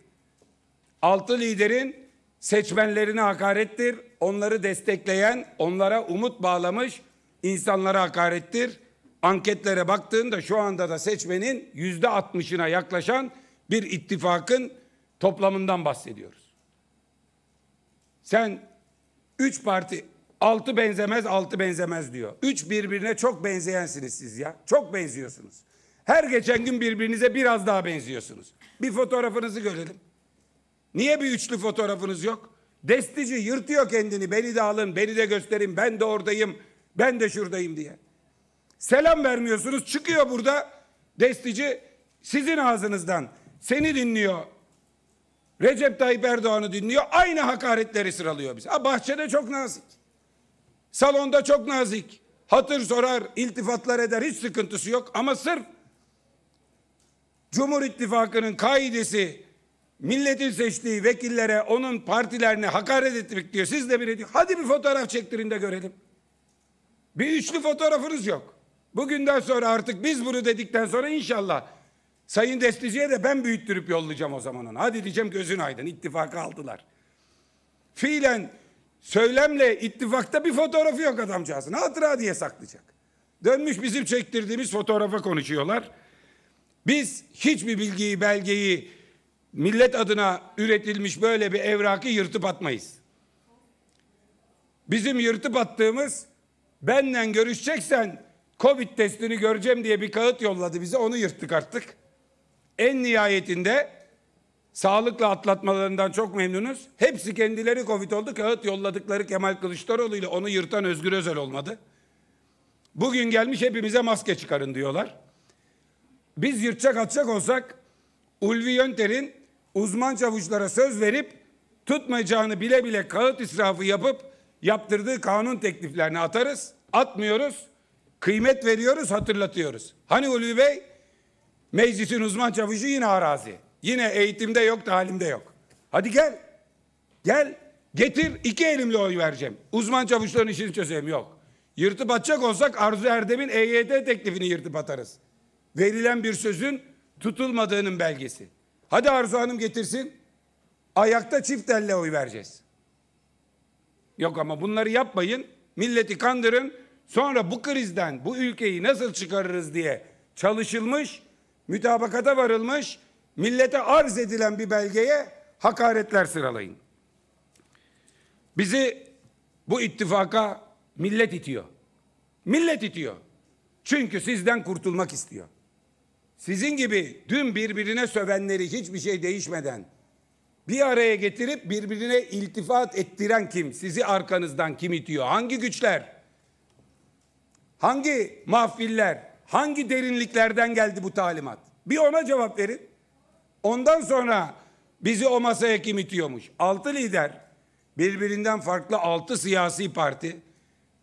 altı liderin seçmenlerine hakarettir. Onları destekleyen, onlara umut bağlamış insanlara hakarettir. Anketlere baktığında şu anda da seçmenin yüzde altmışına yaklaşan bir ittifakın toplamından bahsediyoruz. Sen üç parti altı benzemez altı benzemez diyor. Üç birbirine çok benzeyensiniz siz ya. Çok benziyorsunuz. Her geçen gün birbirinize biraz daha benziyorsunuz. Bir fotoğrafınızı görelim. Niye bir üçlü fotoğrafınız yok? Destici yırtıyor kendini. Beni de alın, beni de gösterin. Ben de oradayım. Ben de şuradayım diye. Selam vermiyorsunuz. Çıkıyor burada destici sizin ağzınızdan seni dinliyor. Recep Tayyip Erdoğan'ı dinliyor. Aynı hakaretleri sıralıyor bize. Ha, bahçede çok nazik. Salonda çok nazik. Hatır sorar, iltifatlar eder. Hiç sıkıntısı yok. Ama sırf Cumhur İttifakı'nın kaidesi milletin seçtiği vekillere, onun partilerine hakaret etmek diyor. Siz de bir diyor. Hadi bir fotoğraf çektirin de görelim. Bir üçlü fotoğrafınız yok. Bugünden sonra artık biz bunu dedikten sonra inşallah Sayın Destici'ye de ben büyüttürüp yollayacağım o zaman onu. Hadi diyeceğim gözün aydın ittifakı aldılar. Fiilen söylemle ittifakta bir fotoğrafı yok adamcağızın. Hatıra diye saklayacak. Dönmüş bizim çektirdiğimiz fotoğrafa konuşuyorlar. Biz hiçbir bilgiyi, belgeyi millet adına üretilmiş böyle bir evrakı yırtıp atmayız. Bizim yırtıp attığımız benden görüşeceksen Covid testini göreceğim diye bir kağıt yolladı bize onu yırttık artık. En nihayetinde sağlıkla atlatmalarından çok memnunuz. Hepsi kendileri Covid oldu. Kağıt yolladıkları Kemal Kılıçdaroğlu ile onu yırtan Özgür Özel olmadı. Bugün gelmiş hepimize maske çıkarın diyorlar. Biz yırtacak atacak olsak Ulvi Yönter'in uzman çavuşlara söz verip tutmayacağını bile bile kağıt israfı yapıp yaptırdığı kanun tekliflerini atarız. Atmıyoruz. Kıymet veriyoruz, hatırlatıyoruz. Hani Ulvi Bey? Meclisin uzman çavuşu yine arazi. Yine eğitimde yok, talimde yok. Hadi gel. Gel. Getir iki elimle oy vereceğim. Uzman çavuşların işini çözeyim. Yok. Yırtıp atacak olsak Arzu Erdem'in EYT teklifini yırtıp atarız. Verilen bir sözün tutulmadığının belgesi. Hadi Arzu Hanım getirsin. Ayakta çift elle oy vereceğiz. Yok ama bunları yapmayın. Milleti kandırın. Sonra bu krizden bu ülkeyi nasıl çıkarırız diye çalışılmış, mütabakata varılmış, millete arz edilen bir belgeye hakaretler sıralayın. Bizi bu ittifaka millet itiyor. Millet itiyor. Çünkü sizden kurtulmak istiyor. Sizin gibi dün birbirine sövenleri hiçbir şey değişmeden bir araya getirip birbirine iltifat ettiren kim? Sizi arkanızdan kim itiyor? Hangi güçler? Hangi mahfiller? Hangi derinliklerden geldi bu talimat? Bir ona cevap verin. Ondan sonra bizi o masaya kim itiyormuş? Altı lider, birbirinden farklı altı siyasi parti,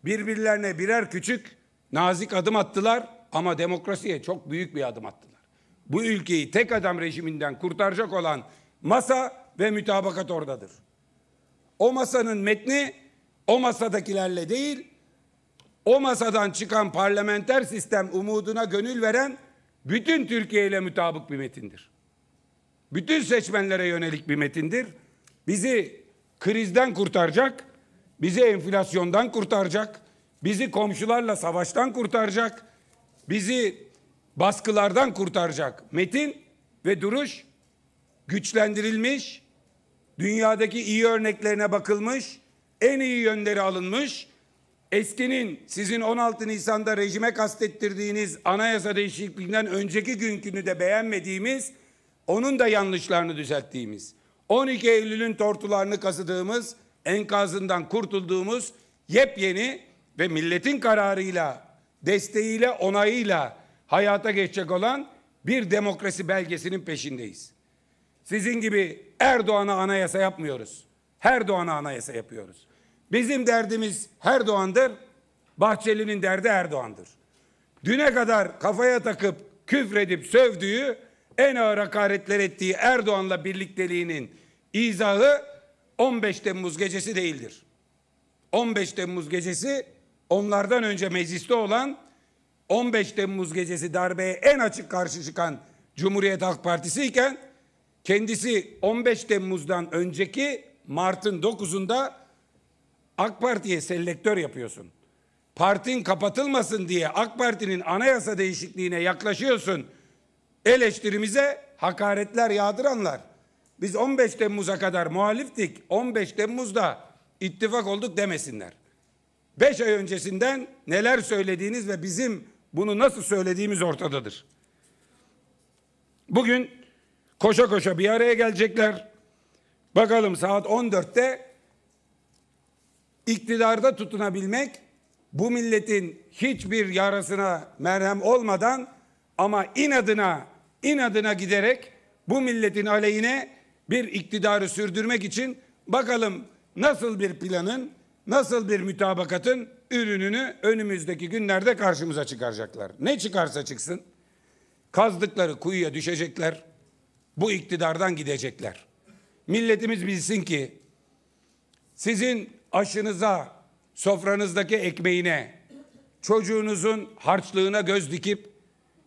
birbirlerine birer küçük nazik adım attılar ama demokrasiye çok büyük bir adım attılar. Bu ülkeyi tek adam rejiminden kurtaracak olan masa ve mütabakat oradadır. O masanın metni o masadakilerle değil, o masadan çıkan parlamenter sistem umuduna gönül veren bütün Türkiye ile mutabık bir metindir. Bütün seçmenlere yönelik bir metindir. Bizi krizden kurtaracak, bizi enflasyondan kurtaracak, bizi komşularla savaştan kurtaracak, bizi baskılardan kurtaracak. Metin ve duruş güçlendirilmiş, dünyadaki iyi örneklerine bakılmış, en iyi yönleri alınmış, eskinin sizin 16 Nisan'da rejime kastettirdiğiniz anayasa değişikliğinden önceki günkünü de beğenmediğimiz, onun da yanlışlarını düzelttiğimiz, 12 Eylül'ün tortularını kazıdığımız, enkazından kurtulduğumuz yepyeni ve milletin kararıyla, desteğiyle, onayıyla hayata geçecek olan bir demokrasi belgesinin peşindeyiz. Sizin gibi Erdoğan'a anayasa yapmıyoruz. Erdoğan'a anayasa yapıyoruz. Bizim derdimiz Erdoğan'dır. Bahçeli'nin derdi Erdoğan'dır. Düne kadar kafaya takıp küfredip sövdüğü, en ağır hakaretler ettiği Erdoğan'la birlikteliğinin izahı 15 Temmuz gecesi değildir. 15 Temmuz gecesi onlardan önce mecliste olan 15 Temmuz gecesi darbeye en açık karşı çıkan Cumhuriyet Halk Partisi iken kendisi 15 Temmuz'dan önceki Mart'ın 9'unda AK Parti'ye selektör yapıyorsun. Partin kapatılmasın diye AK Parti'nin anayasa değişikliğine yaklaşıyorsun. Eleştirimize hakaretler yağdıranlar. Biz 15 Temmuz'a kadar muhaliftik. 15 Temmuz'da ittifak olduk demesinler. 5 ay öncesinden neler söylediğiniz ve bizim bunu nasıl söylediğimiz ortadadır. Bugün koşa koşa bir araya gelecekler. Bakalım saat 14'te iktidarda tutunabilmek bu milletin hiçbir yarasına merhem olmadan ama inadına inadına giderek bu milletin aleyhine bir iktidarı sürdürmek için bakalım nasıl bir planın, nasıl bir mütabakatın ürününü önümüzdeki günlerde karşımıza çıkaracaklar. Ne çıkarsa çıksın kazdıkları kuyuya düşecekler. Bu iktidardan gidecekler. Milletimiz bilsin ki sizin aşınıza, sofranızdaki ekmeğine, çocuğunuzun harçlığına göz dikip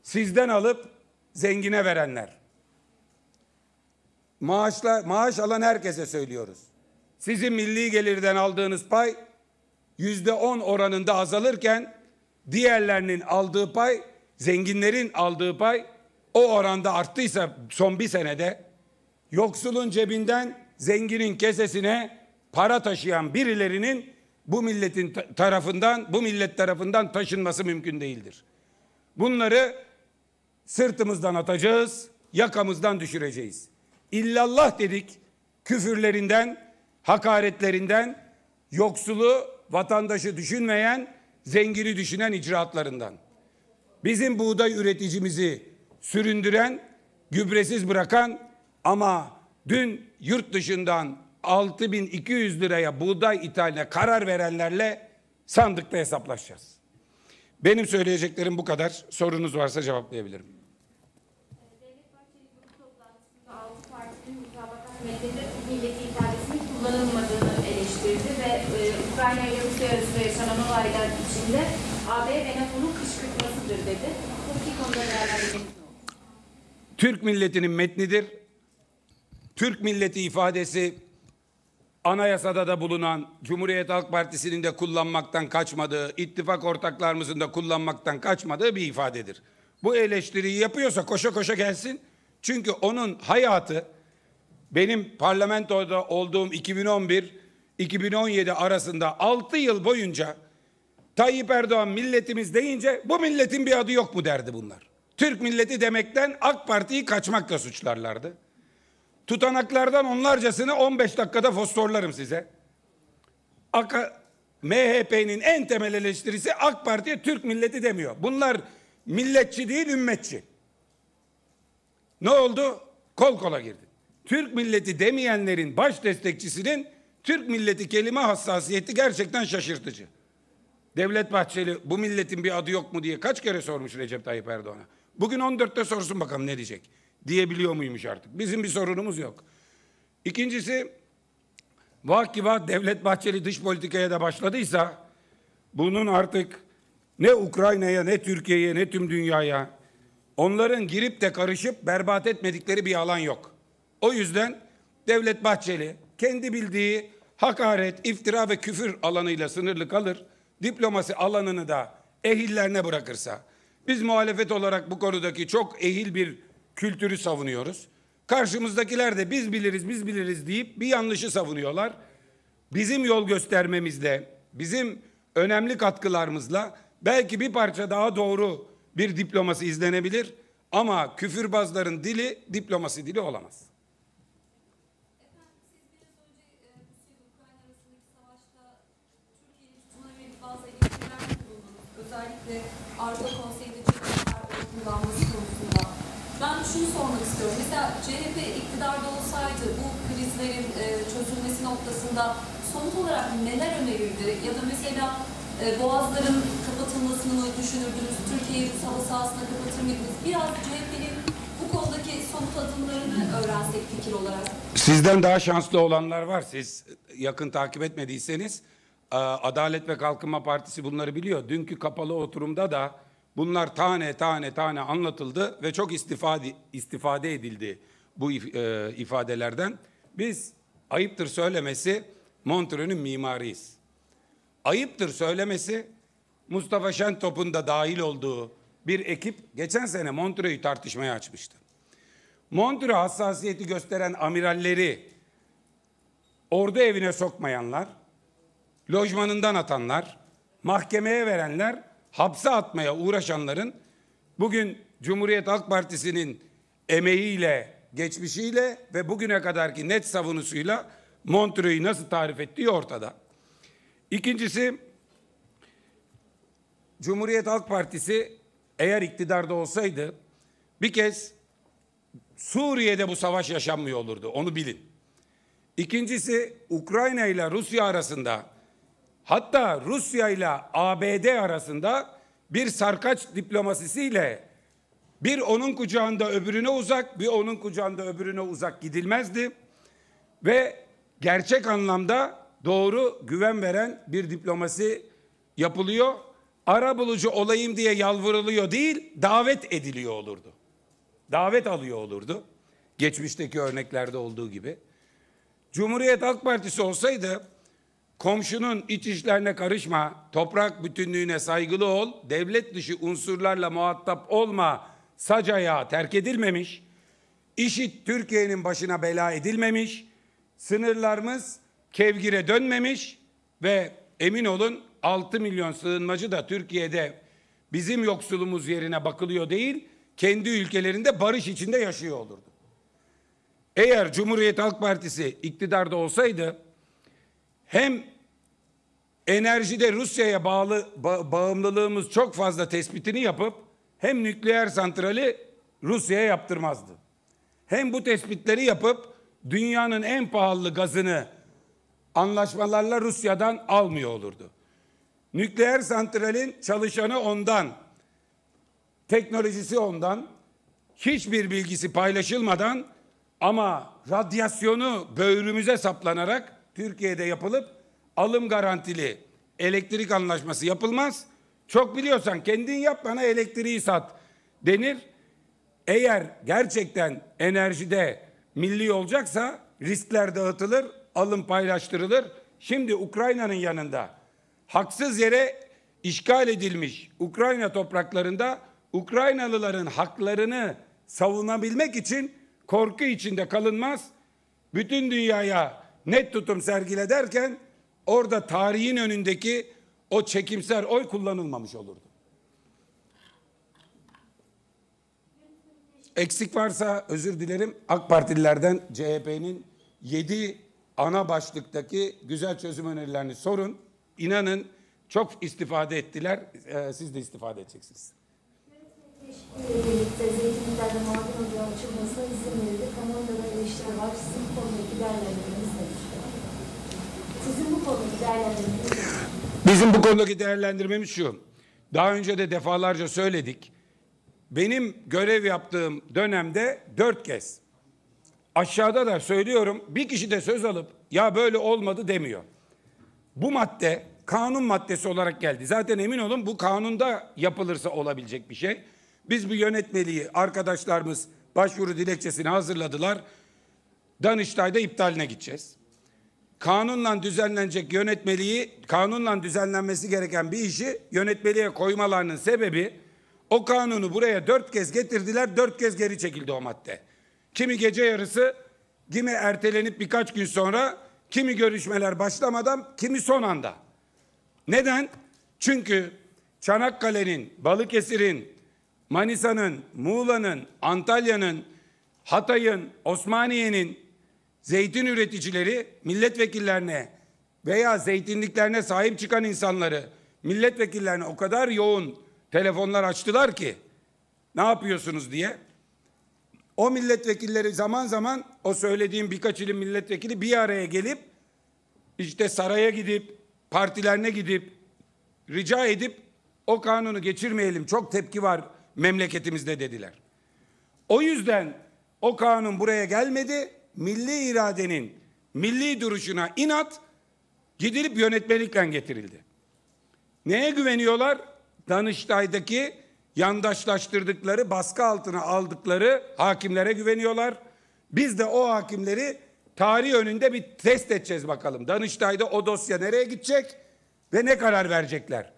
sizden alıp zengine verenler. Maaşla maaş alan herkese söylüyoruz. Sizin milli gelirden aldığınız pay yüzde on oranında azalırken diğerlerinin aldığı pay, zenginlerin aldığı pay o oranda arttıysa son bir senede yoksulun cebinden zenginin kesesine para taşıyan birilerinin bu milletin tarafından, bu millet tarafından taşınması mümkün değildir. Bunları sırtımızdan atacağız, yakamızdan düşüreceğiz. İllallah dedik, küfürlerinden, hakaretlerinden, yoksulu, vatandaşı düşünmeyen, zengini düşünen icraatlarından. Bizim buğday üreticimizi süründüren, gübresiz bırakan ama dün yurt dışından 6200 liraya buğday ithaline karar verenlerle sandıkta hesaplaşacağız. Benim söyleyeceklerim bu kadar. Sorunuz varsa cevaplayabilirim. Devlet Bahçeli grup toplantısında altı partinin mutabakat metninde milleti ifadesinin kullanılmadığını eleştirdi ve e, Ukrayna ile Rusya arasında yaşanan olaylar içinde AB ve NATO'nun kışkırtmasıdır dedi. Bu iki konuda değerlendirmeniz? Türk milletinin metnidir. Türk milleti ifadesi anayasada da bulunan Cumhuriyet Halk Partisi'nin de kullanmaktan kaçmadığı, ittifak ortaklarımızın da kullanmaktan kaçmadığı bir ifadedir. Bu eleştiriyi yapıyorsa koşa koşa gelsin. Çünkü onun hayatı benim parlamentoda olduğum 2011-2017 arasında 6 yıl boyunca Tayyip Erdoğan milletimiz deyince bu milletin bir adı yok mu derdi bunlar. Türk milleti demekten AK Parti'yi kaçmakla suçlarlardı. Tutanaklardan onlarcasını 15 dakikada fosforlarım size. MHP'nin en temel eleştirisi AK Parti'ye Türk milleti demiyor. Bunlar milletçi değil ümmetçi. Ne oldu? Kol kola girdi. Türk milleti demeyenlerin baş destekçisinin Türk milleti kelime hassasiyeti gerçekten şaşırtıcı. Devlet Bahçeli bu milletin bir adı yok mu diye kaç kere sormuş Recep Tayyip Erdoğan'a. Bugün 14'te sorsun bakalım ne diyecek. Diyebiliyor muymuş artık. Bizim bir sorunumuz yok. İkincisi vah ki vah Devlet Bahçeli dış politikaya da başladıysa bunun artık ne Ukrayna'ya ne Türkiye'ye ne tüm dünyaya onların girip de karışıp berbat etmedikleri bir alan yok. O yüzden Devlet Bahçeli kendi bildiği hakaret, iftira ve küfür alanıyla sınırlı kalır. Diplomasi alanını da ehillerine bırakırsa. Biz muhalefet olarak bu konudaki çok ehil bir kültürü savunuyoruz. Karşımızdakiler de biz biliriz, biz biliriz deyip bir yanlışı savunuyorlar. Bizim yol göstermemizle, bizim önemli katkılarımızla belki bir parça daha doğru bir diplomasi izlenebilir. Ama küfürbazların dili diplomasi dili olamaz. Avrupa Konseyi'nde Çekirdekler oy kullanması konusunda. Ben şunu sormak istiyorum. Mesela CHP iktidarda olsaydı bu krizlerin e, çözülmesi noktasında somut olarak neler önerirdi? Ya da mesela e, boğazların kapatılmasını mı düşünürdünüz? Türkiye'yi Rus hava sahasına kapatır mıydınız? Biraz CHP'nin bu konudaki somut adımlarını öğrensek fikir olarak. Sizden daha şanslı olanlar var. Siz yakın takip etmediyseniz Adalet ve Kalkınma Partisi bunları biliyor. Dünkü kapalı oturumda da bunlar tane tane tane anlatıldı ve çok istifade istifade edildi bu e, ifadelerden. Biz ayıptır söylemesi Montreux'ün mimarıyız. Ayıptır söylemesi Mustafa Şentop'un da dahil olduğu bir ekip geçen sene Montreux'u tartışmaya açmıştı. Montreux hassasiyeti gösteren amiralleri ordu evine sokmayanlar, lojmanından atanlar, mahkemeye verenler, hapse atmaya uğraşanların bugün Cumhuriyet Halk Partisi'nin emeğiyle, geçmişiyle ve bugüne kadarki net savunusuyla Montreux'u nasıl tarif ettiği ortada. İkincisi Cumhuriyet Halk Partisi eğer iktidarda olsaydı bir kez Suriye'de bu savaş yaşanmıyor olurdu. Onu bilin. İkincisi Ukrayna ile Rusya arasında hatta Rusya ile ABD arasında bir sarkaç diplomasisiyle bir onun kucağında öbürüne uzak, bir onun kucağında öbürüne uzak gidilmezdi. Ve gerçek anlamda doğru güven veren bir diplomasi yapılıyor. Ara bulucu olayım diye yalvarılıyor değil, davet ediliyor olurdu davet alıyor olurdu. Geçmişteki örneklerde olduğu gibi. Cumhuriyet Halk Partisi olsaydı komşunun iç işlerine karışma, toprak bütünlüğüne saygılı ol, devlet dışı unsurlarla muhatap olma sacaya terk edilmemiş, işit Türkiye'nin başına bela edilmemiş, sınırlarımız kevgire dönmemiş ve emin olun 6 milyon sığınmacı da Türkiye'de bizim yoksulumuz yerine bakılıyor değil, kendi ülkelerinde barış içinde yaşıyor olurdu. Eğer Cumhuriyet Halk Partisi iktidarda olsaydı hem enerjide Rusya'ya bağlı ba- bağımlılığımız çok fazla tespitini yapıp hem nükleer santrali Rusya'ya yaptırmazdı. Hem bu tespitleri yapıp dünyanın en pahalı gazını anlaşmalarla Rusya'dan almıyor olurdu. Nükleer santralin çalışanı ondan, teknolojisi ondan, hiçbir bilgisi paylaşılmadan ama radyasyonu böğrümüze saplanarak Türkiye'de yapılıp alım garantili elektrik anlaşması yapılmaz. Çok biliyorsan kendin yap bana elektriği sat denir. Eğer gerçekten enerjide milli olacaksa riskler dağıtılır, alım paylaştırılır. Şimdi Ukrayna'nın yanında haksız yere işgal edilmiş Ukrayna topraklarında Ukraynalıların haklarını savunabilmek için korku içinde kalınmaz. Bütün dünyaya net tutum sergile derken orada tarihin önündeki o çekimser oy kullanılmamış olurdu. Eksik varsa özür dilerim. AK Partililerden CHP'nin 7 ana başlıktaki güzel çözüm önerilerini sorun. İnanın çok istifade ettiler. Ee, siz de istifade edeceksiniz. Zeytinliklerde maden ocağı açılmasına izin verildi. Kamuoyunda da eleştiri var. Sizin konudaki değerlendirmeniz nedir? Sizin bu konudaki değerlendirmeniz? Bizim bu konudaki değerlendirmemiz şu. Daha önce de defalarca söyledik. Benim görev yaptığım dönemde dört kez aşağıda da söylüyorum bir kişi de söz alıp ya böyle olmadı demiyor. Bu madde kanun maddesi olarak geldi. Zaten emin olun bu kanunda yapılırsa olabilecek bir şey. Biz bu yönetmeliği arkadaşlarımız başvuru dilekçesini hazırladılar. Danıştay'da iptaline gideceğiz. Kanunla düzenlenecek yönetmeliği, kanunla düzenlenmesi gereken bir işi yönetmeliğe koymalarının sebebi o kanunu buraya dört kez getirdiler, dört kez geri çekildi o madde. Kimi gece yarısı, kimi ertelenip birkaç gün sonra, kimi görüşmeler başlamadan, kimi son anda. Neden? Çünkü Çanakkale'nin, Balıkesir'in, Manisa'nın, Muğla'nın, Antalya'nın, Hatay'ın, Osmaniye'nin zeytin üreticileri milletvekillerine veya zeytinliklerine sahip çıkan insanları milletvekillerine o kadar yoğun telefonlar açtılar ki ne yapıyorsunuz diye. O milletvekilleri zaman zaman o söylediğim birkaç ilin milletvekili bir araya gelip işte saraya gidip partilerine gidip rica edip o kanunu geçirmeyelim çok tepki var memleketimizde dediler. O yüzden o kanun buraya gelmedi. Milli iradenin milli duruşuna inat gidilip yönetmelikle getirildi. Neye güveniyorlar? Danıştay'daki yandaşlaştırdıkları, baskı altına aldıkları hakimlere güveniyorlar. Biz de o hakimleri tarih önünde bir test edeceğiz bakalım. Danıştay'da o dosya nereye gidecek ve ne karar verecekler?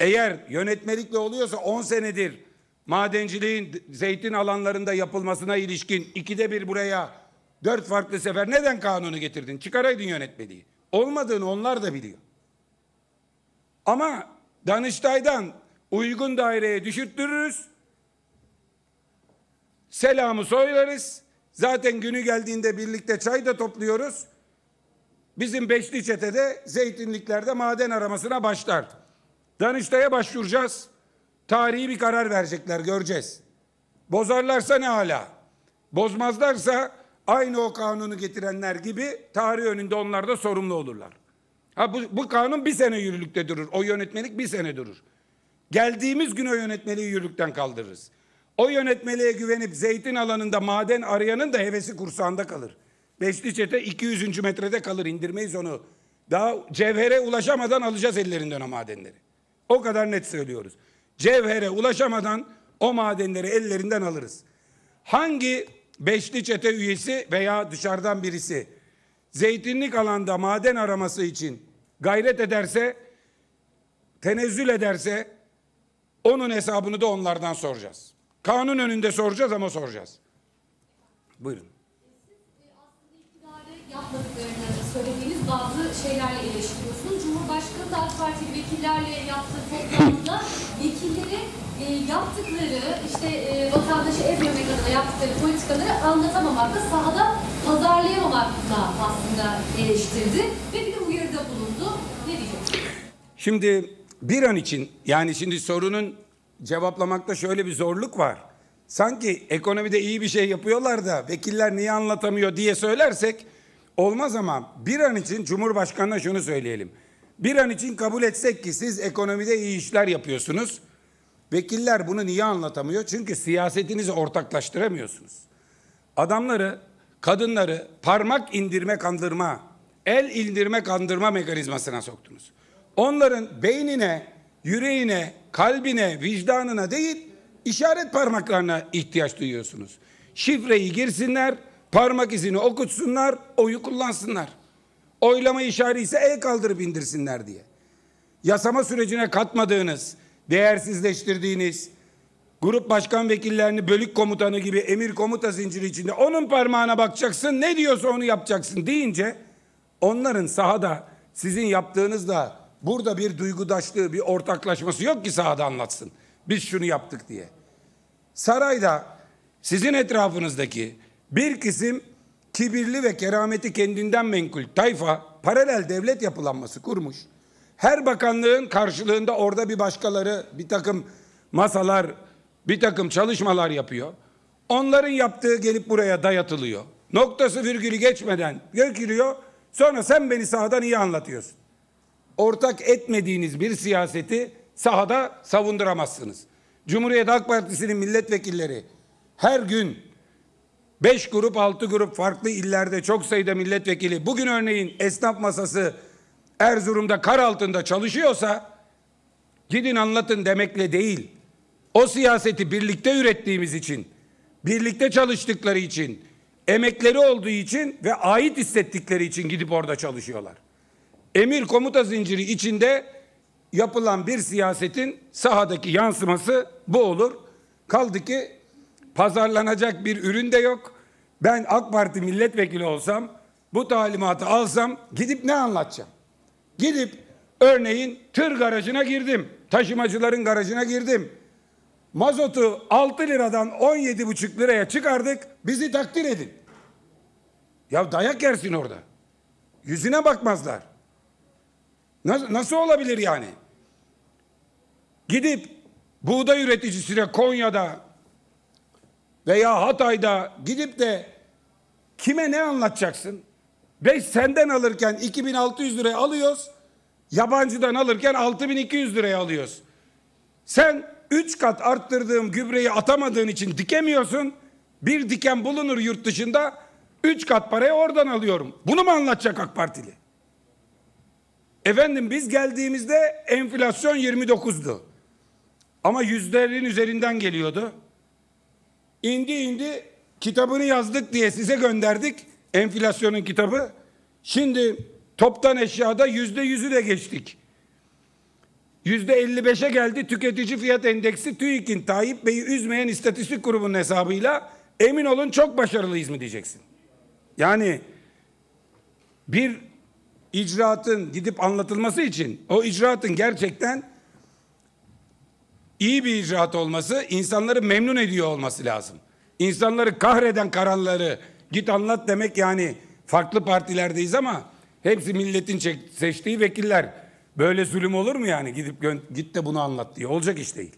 Eğer yönetmelikle oluyorsa 10 senedir madenciliğin zeytin alanlarında yapılmasına ilişkin ikide bir buraya dört farklı sefer neden kanunu getirdin? Çıkaraydın yönetmeliği. Olmadığını onlar da biliyor. Ama Danıştay'dan uygun daireye düşürttürürüz. Selamı söylarız. Zaten günü geldiğinde birlikte çay da topluyoruz. Bizim beşli çetede zeytinliklerde maden aramasına başlar. Danıştay'a başvuracağız. Tarihi bir karar verecekler göreceğiz. Bozarlarsa ne hala? Bozmazlarsa aynı o kanunu getirenler gibi tarih önünde onlar da sorumlu olurlar. Ha bu, bu kanun bir sene yürürlükte durur. O yönetmelik bir sene durur. Geldiğimiz gün o yönetmeliği yürürlükten kaldırırız. O yönetmeliğe güvenip zeytin alanında maden arayanın da hevesi kursağında kalır. Beşli çete 200. metrede kalır indirmeyiz onu. Daha cevhere ulaşamadan alacağız ellerinden o madenleri. O kadar net söylüyoruz. Cevhere ulaşamadan o madenleri ellerinden alırız. Hangi beşli çete üyesi veya dışarıdan birisi zeytinlik alanda maden araması için gayret ederse, tenezzül ederse onun hesabını da onlardan soracağız. Kanun önünde soracağız ama soracağız. Buyurun. e, yapmadıklarını söylediğiniz bazı şeylerle eleştiriyorsunuz. Cumhurbaşkanı da AK Partili vekillerle yaptığı toplantıda vekilleri e, yaptıkları işte e, vatandaşı ezmemek adına yaptıkları politikaları anlatamamakla, sahada pazarlayamamakla aslında eleştirdi ve bir de uyarıda bulundu. Ne diyeceksiniz? Şimdi bir an için yani şimdi sorunun cevaplamakta şöyle bir zorluk var. Sanki ekonomide iyi bir şey yapıyorlar da vekiller niye anlatamıyor diye söylersek olmaz ama bir an için Cumhurbaşkanı'na şunu söyleyelim. Bir an için kabul etsek ki siz ekonomide iyi işler yapıyorsunuz. Vekiller bunu niye anlatamıyor? Çünkü siyasetinizi ortaklaştıramıyorsunuz. Adamları, kadınları parmak indirme kandırma, el indirme kandırma mekanizmasına soktunuz. Onların beynine, yüreğine, kalbine, vicdanına değil, işaret parmaklarına ihtiyaç duyuyorsunuz. Şifreyi girsinler, parmak izini okutsunlar, oyu kullansınlar. Oylama işareti ise el kaldırıp indirsinler diye. Yasama sürecine katmadığınız, değersizleştirdiğiniz, grup başkan vekillerini bölük komutanı gibi emir komuta zinciri içinde onun parmağına bakacaksın ne diyorsa onu yapacaksın deyince onların sahada sizin yaptığınızda burada bir duygudaşlığı bir ortaklaşması yok ki sahada anlatsın. Biz şunu yaptık diye. Sarayda sizin etrafınızdaki bir kısım kibirli ve kerameti kendinden menkul tayfa paralel devlet yapılanması kurmuş. Her bakanlığın karşılığında orada bir başkaları bir takım masalar bir takım çalışmalar yapıyor. Onların yaptığı gelip buraya dayatılıyor. Noktası virgülü geçmeden gökülüyor. Sonra sen beni sahadan iyi anlatıyorsun. Ortak etmediğiniz bir siyaseti sahada savunduramazsınız. Cumhuriyet Halk Partisi'nin milletvekilleri her gün 5 grup 6 grup farklı illerde çok sayıda milletvekili bugün örneğin esnaf masası Erzurum'da kar altında çalışıyorsa gidin anlatın demekle değil. O siyaseti birlikte ürettiğimiz için, birlikte çalıştıkları için, emekleri olduğu için ve ait hissettikleri için gidip orada çalışıyorlar. Emir komuta zinciri içinde yapılan bir siyasetin sahadaki yansıması bu olur. Kaldı ki pazarlanacak bir ürün de yok. Ben AK Parti milletvekili olsam bu talimatı alsam gidip ne anlatacağım? Gidip örneğin tır garajına girdim. Taşımacıların garajına girdim. Mazotu 6 liradan 17,5 liraya çıkardık. Bizi takdir edin. Ya dayak yersin orada. Yüzüne bakmazlar. Nasıl, nasıl olabilir yani? Gidip buğday üreticisine Konya'da veya Hatay'da gidip de kime ne anlatacaksın? Beş senden alırken 2600 liraya alıyoruz. Yabancıdan alırken 6200 liraya alıyoruz. Sen 3 kat arttırdığım gübreyi atamadığın için dikemiyorsun. Bir diken bulunur yurt dışında. 3 kat parayı oradan alıyorum. Bunu mu anlatacak AK Partili? Efendim biz geldiğimizde enflasyon 29'du. Ama yüzlerin üzerinden geliyordu. İndi indi kitabını yazdık diye size gönderdik. Enflasyonun kitabı. Şimdi toptan eşyada yüzde yüzü de geçtik. Yüzde 55'e geldi tüketici fiyat endeksi TÜİK'in Tayyip Bey'i üzmeyen istatistik grubunun hesabıyla emin olun çok başarılıyız mı diyeceksin. Yani bir icraatın gidip anlatılması için o icraatın gerçekten iyi bir icraat olması, insanları memnun ediyor olması lazım. İnsanları kahreden kararları git anlat demek yani farklı partilerdeyiz ama hepsi milletin seçtiği vekiller. Böyle zulüm olur mu yani gidip git de bunu anlat diye. Olacak iş değil.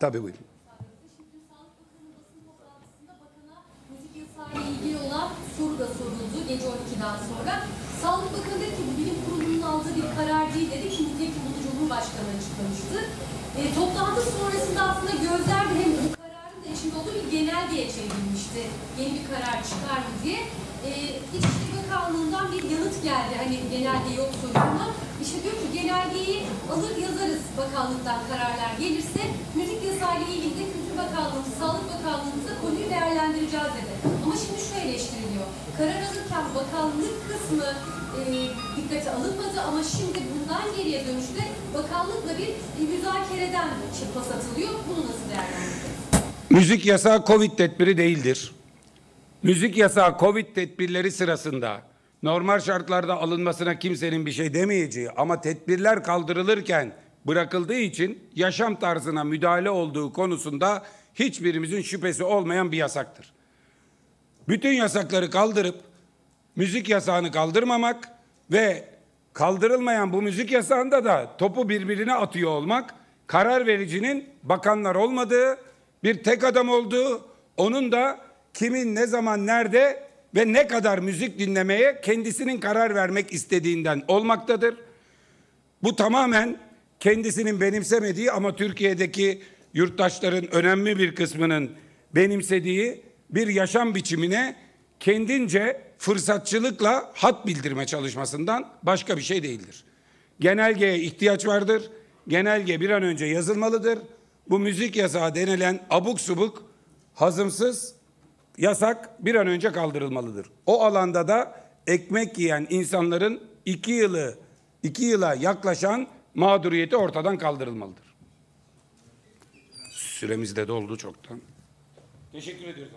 Tabii buyurun. Şimdi Sağlık Bakanı basın toplantısında bakana müzik yasağıyla ilgili olan soru da soruldu gece 12'den sonra. Sağlık Bakanı dedi ki bu bilim kurulunun aldığı bir karar değil dedi ki nitekim bunu Cumhurbaşkanı açıklamıştı. E, toplantı sonrasında aslında gözler de hem bu içinde olduğu bir genelgeye çevrilmişti. Yeni bir karar çıkar mı diye. E, İçişleri Bakanlığı'ndan bir yanıt geldi hani genelge yok sorusuna. İşte diyor ki genelgeyi alır yazarız bakanlıktan kararlar gelirse müzik yasayla ilgili de Kültür Bakanlığı, Sağlık Bakanlığımızda konuyu değerlendireceğiz dedi. Ama şimdi şu eleştiriliyor. Karar alırken bakanlık kısmı e, dikkate alınmadı ama şimdi bundan geriye dönüşte bakanlıkla bir, bir müzakereden işte pas atılıyor. Bunu nasıl değerlendireceğiz? Müzik yasağı Covid tedbiri değildir. Müzik yasağı Covid tedbirleri sırasında normal şartlarda alınmasına kimsenin bir şey demeyeceği ama tedbirler kaldırılırken bırakıldığı için yaşam tarzına müdahale olduğu konusunda hiçbirimizin şüphesi olmayan bir yasaktır. Bütün yasakları kaldırıp müzik yasağını kaldırmamak ve kaldırılmayan bu müzik yasağında da topu birbirine atıyor olmak karar vericinin bakanlar olmadığı bir tek adam olduğu onun da kimin ne zaman nerede ve ne kadar müzik dinlemeye kendisinin karar vermek istediğinden olmaktadır. Bu tamamen kendisinin benimsemediği ama Türkiye'deki yurttaşların önemli bir kısmının benimsediği bir yaşam biçimine kendince fırsatçılıkla hat bildirme çalışmasından başka bir şey değildir. Genelgeye ihtiyaç vardır. Genelge bir an önce yazılmalıdır. Bu müzik yasağı denilen abuk subuk, hazımsız yasak bir an önce kaldırılmalıdır. O alanda da ekmek yiyen insanların iki yılı, iki yıla yaklaşan mağduriyeti ortadan kaldırılmalıdır. Süremiz de doldu çoktan. Teşekkür ediyoruz.